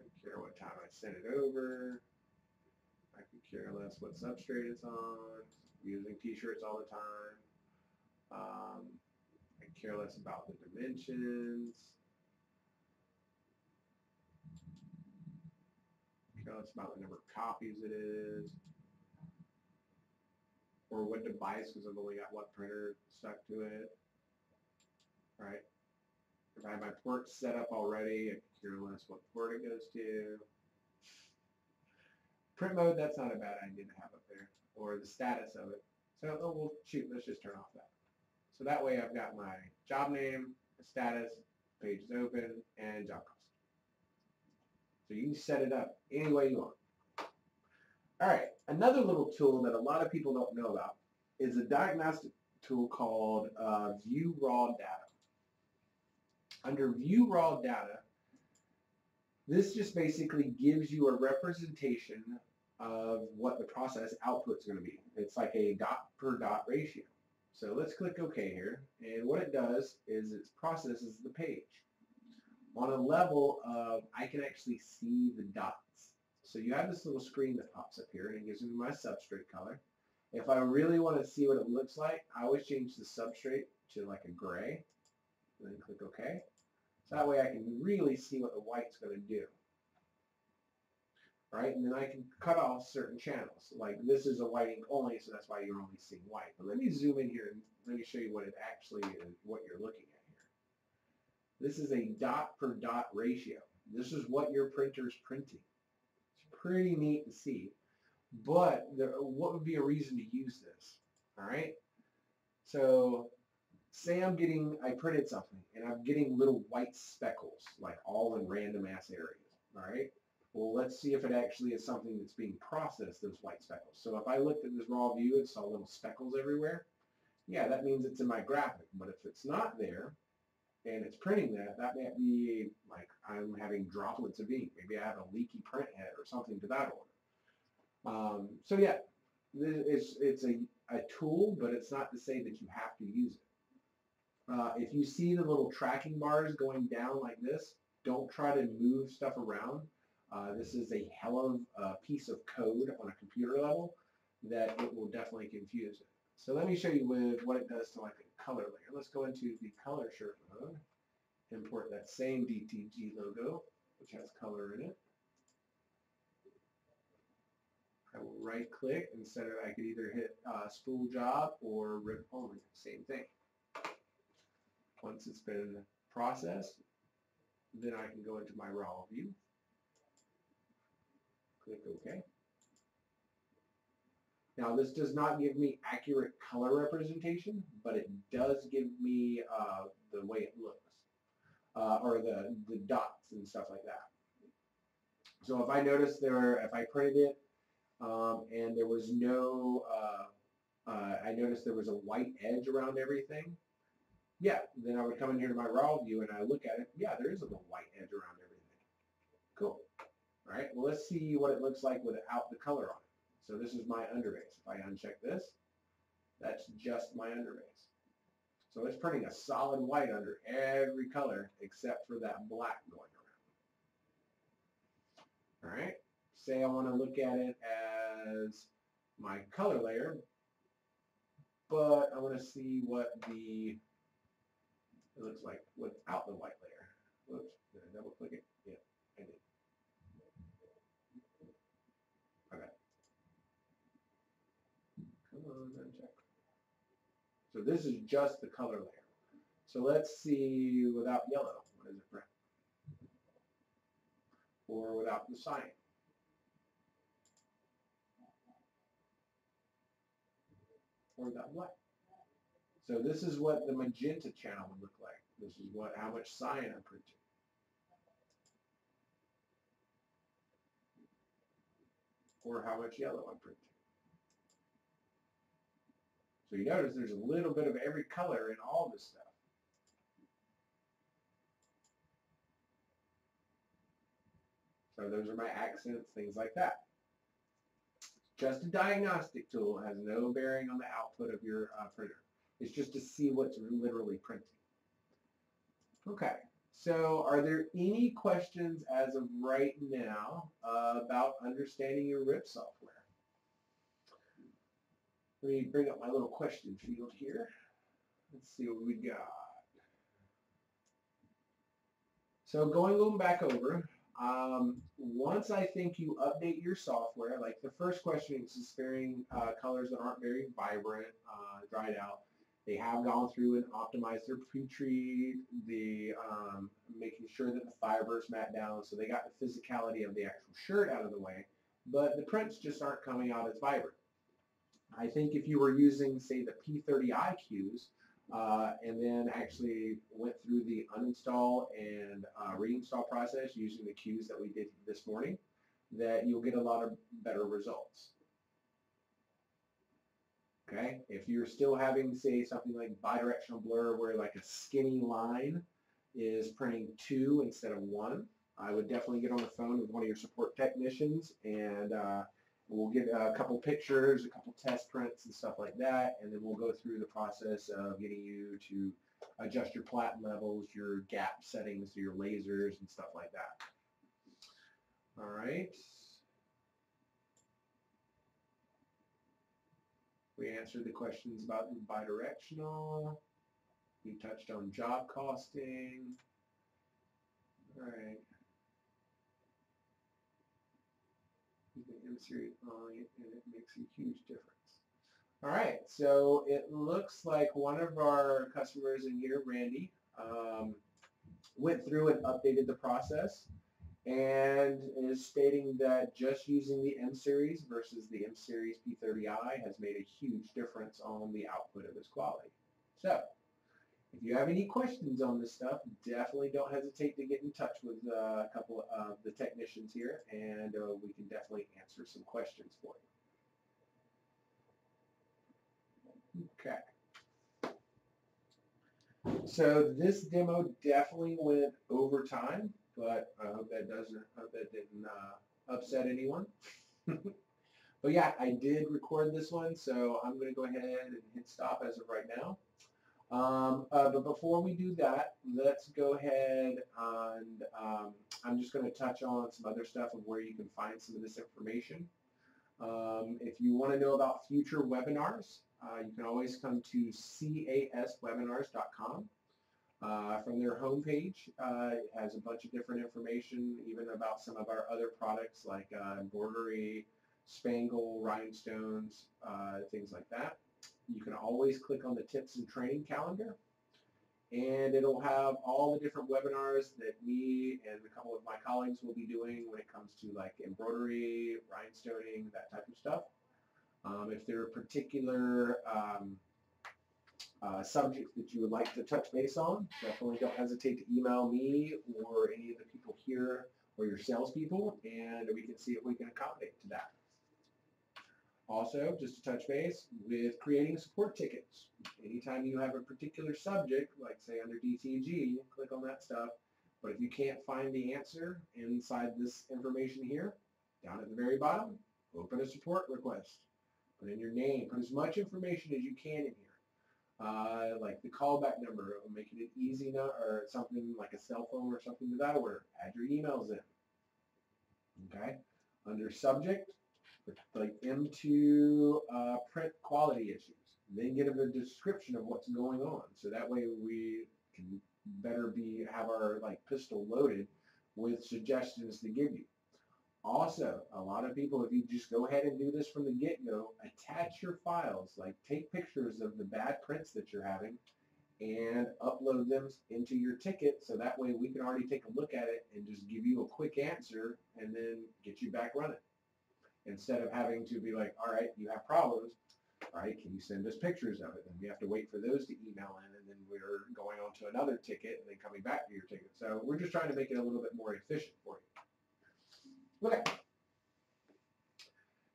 I could care what time I sent it over. I could care less what substrate it's on. Using t-shirts all the time. Um, I care less about the dimensions. I care less about the number of copies it is. Or what device, because I've only got one printer stuck to it right? If I have my port set up already. I can care less what port it goes to. Print mode, that's not a bad idea to have up there, or the status of it. So, oh, well, shoot, let's just turn off that. So that way I've got my job name, status, page is open, and job cost. So you can set it up any way you want. All right, another little tool that a lot of people don't know about is a diagnostic tool called uh, View Raw Data. Under View Raw Data, this just basically gives you a representation of what the process output is going to be. It's like a dot per dot ratio. So let's click OK here. And what it does is it processes the page on a level of I can actually see the dots. So you have this little screen that pops up here and it gives me my substrate color. If I really want to see what it looks like, I always change the substrate to like a gray and then click OK. So that way I can really see what the white's going to do. Right, and then I can cut off certain channels. Like this is a white ink only, so that's why you're only seeing white. But let me zoom in here and let me show you what it actually is, what you're looking at here. This is a dot per dot ratio. This is what your printer's printing. It's pretty neat to see. But there, what would be a reason to use this? All right. So say I'm getting, I printed something and I'm getting little white speckles, like all in random ass areas. All right. Well, let's see if it actually is something that's being processed, those white speckles. So if I looked at this raw view and saw little speckles everywhere, yeah, that means it's in my graphic. But if it's not there and it's printing that, that might be like I'm having droplets of ink. Maybe I have a leaky print head or something to that order. Um, so yeah, it's, it's a, a tool, but it's not to say that you have to use it. Uh, if you see the little tracking bars going down like this, don't try to move stuff around. Uh, this is a hell of a piece of code on a computer level that it will definitely confuse it. So let me show you with what it does to like a color layer. Let's go into the color shirt mode, import that same DTG logo, which has color in it. I will right click and it, I could either hit uh, spool job or rip only, same thing. Once it's been processed, then I can go into my raw view. Click OK. Now this does not give me accurate color representation, but it does give me uh, the way it looks, uh, or the, the dots and stuff like that. So if I notice there, if I printed it um, and there was no, uh, uh, I noticed there was a white edge around everything. Yeah, then I would come in here to my raw view and I look at it. Yeah, there is a little white edge around everything. Cool. All right, well, let's see what it looks like without the color on it. So this is my underbase. If I uncheck this, that's just my underbase. So it's printing a solid white under every color except for that black going around. All right say I want to look at it as my color layer, but I want to see what the it looks like without the white layer. Whoops, did I double click it? Yeah, I did. Okay. Come on, uncheck. So this is just the color layer. So let's see without yellow, what does it print? Or without the cyan. or that white. So this is what the magenta channel would look like. This is what how much cyan I'm printing. Or how much yellow I'm printing. So you notice there's a little bit of every color in all this stuff. So those are my accents, things like that. Just a diagnostic tool has no bearing on the output of your uh, printer. It's just to see what's literally printing. Okay, so are there any questions as of right now uh, about understanding your RIP software? Let me bring up my little question field here. Let's see what we got. So going back over, um, once I think you update your software, like the first question is sparing uh, colors that aren't very vibrant, uh, dried out, They have gone through and optimized their pre-treat, the um, making sure that the fibers mat down, so they got the physicality of the actual shirt out of the way, but the prints just aren't coming out as vibrant. I think if you were using, say, the P30i queues, uh, and then actually went through the uninstall and uh, reinstall process using the queues that we did this morning, that you'll get a lot of better results. Okay, if you're still having, say, something like bidirectional blur where like a skinny line is printing two instead of one, I would definitely get on the phone with one of your support technicians and uh, we'll get a couple pictures, a couple test prints and stuff like that, and then we'll go through the process of getting you to adjust your platen levels, your gap settings, your lasers and stuff like that. All right. We answered the questions about bidirectional. We touched on job costing. All right. You can series on and it makes a huge difference. All right, so it looks like one of our customers in here, Randy, um, went through and updated the process and is stating that just using the M series versus the M series P30i has made a huge difference on the output of his quality. So, if you have any questions on this stuff, definitely don't hesitate to get in touch with uh, a couple of the technicians here, and uh, we can definitely answer some questions for you. Okay. So this demo definitely went over time, but I hope that doesn't, hope that didn't uh, upset anyone. but yeah, I did record this one, so I'm going to go ahead and hit stop as of right now. Um, uh, but before we do that, let's go ahead and um, I'm just going to touch on some other stuff of where you can find some of this information. Um, if you want to know about future webinars, uh, you can always come to caswebinars.com. Uh, from their homepage, uh, it has a bunch of different information, even about some of our other products like uh, embroidery, spangle, rhinestones, uh, things like that. You can always click on the tips and training calendar and it'll have all the different webinars that me and a couple of my colleagues will be doing when it comes to like embroidery, rhinestoning, that type of stuff. Um, if there are particular um, uh, subjects that you would like to touch base on, definitely don't hesitate to email me or any of the people here or your salespeople, and we can see if we can accommodate to that. Also, just to touch base with creating support tickets. Anytime you have a particular subject, like say under DTG, click on that stuff. But if you can't find the answer inside this information here, down at the very bottom, open a support request. Put in your name. Put as much information as you can in here. Uh, like the callback number, making it easy, no, or something like a cell phone or something to that order. Add your emails in. Okay. Under subject, like into uh, print quality issues. Then get a description of what's going on, so that way we can better be have our like pistol loaded with suggestions to give you. Also, a lot of people, if you just go ahead and do this from the get-go, attach your files, like take pictures of the bad prints that you're having and upload them into your ticket so that way we can already take a look at it and just give you a quick answer and then get you back running instead of having to be like, all right, you have problems. All right, can you send us pictures of it? And we have to wait for those to email in, and then we're going on to another ticket and then coming back to your ticket. So we're just trying to make it a little bit more efficient for you. Okay.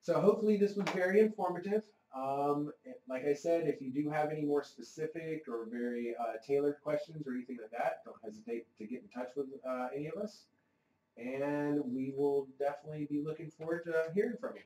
So hopefully this was very informative. Um, like I said, if you do have any more specific or very uh, tailored questions or anything like that, don't hesitate to get in touch with uh, any of us and we will definitely be looking forward to hearing from you.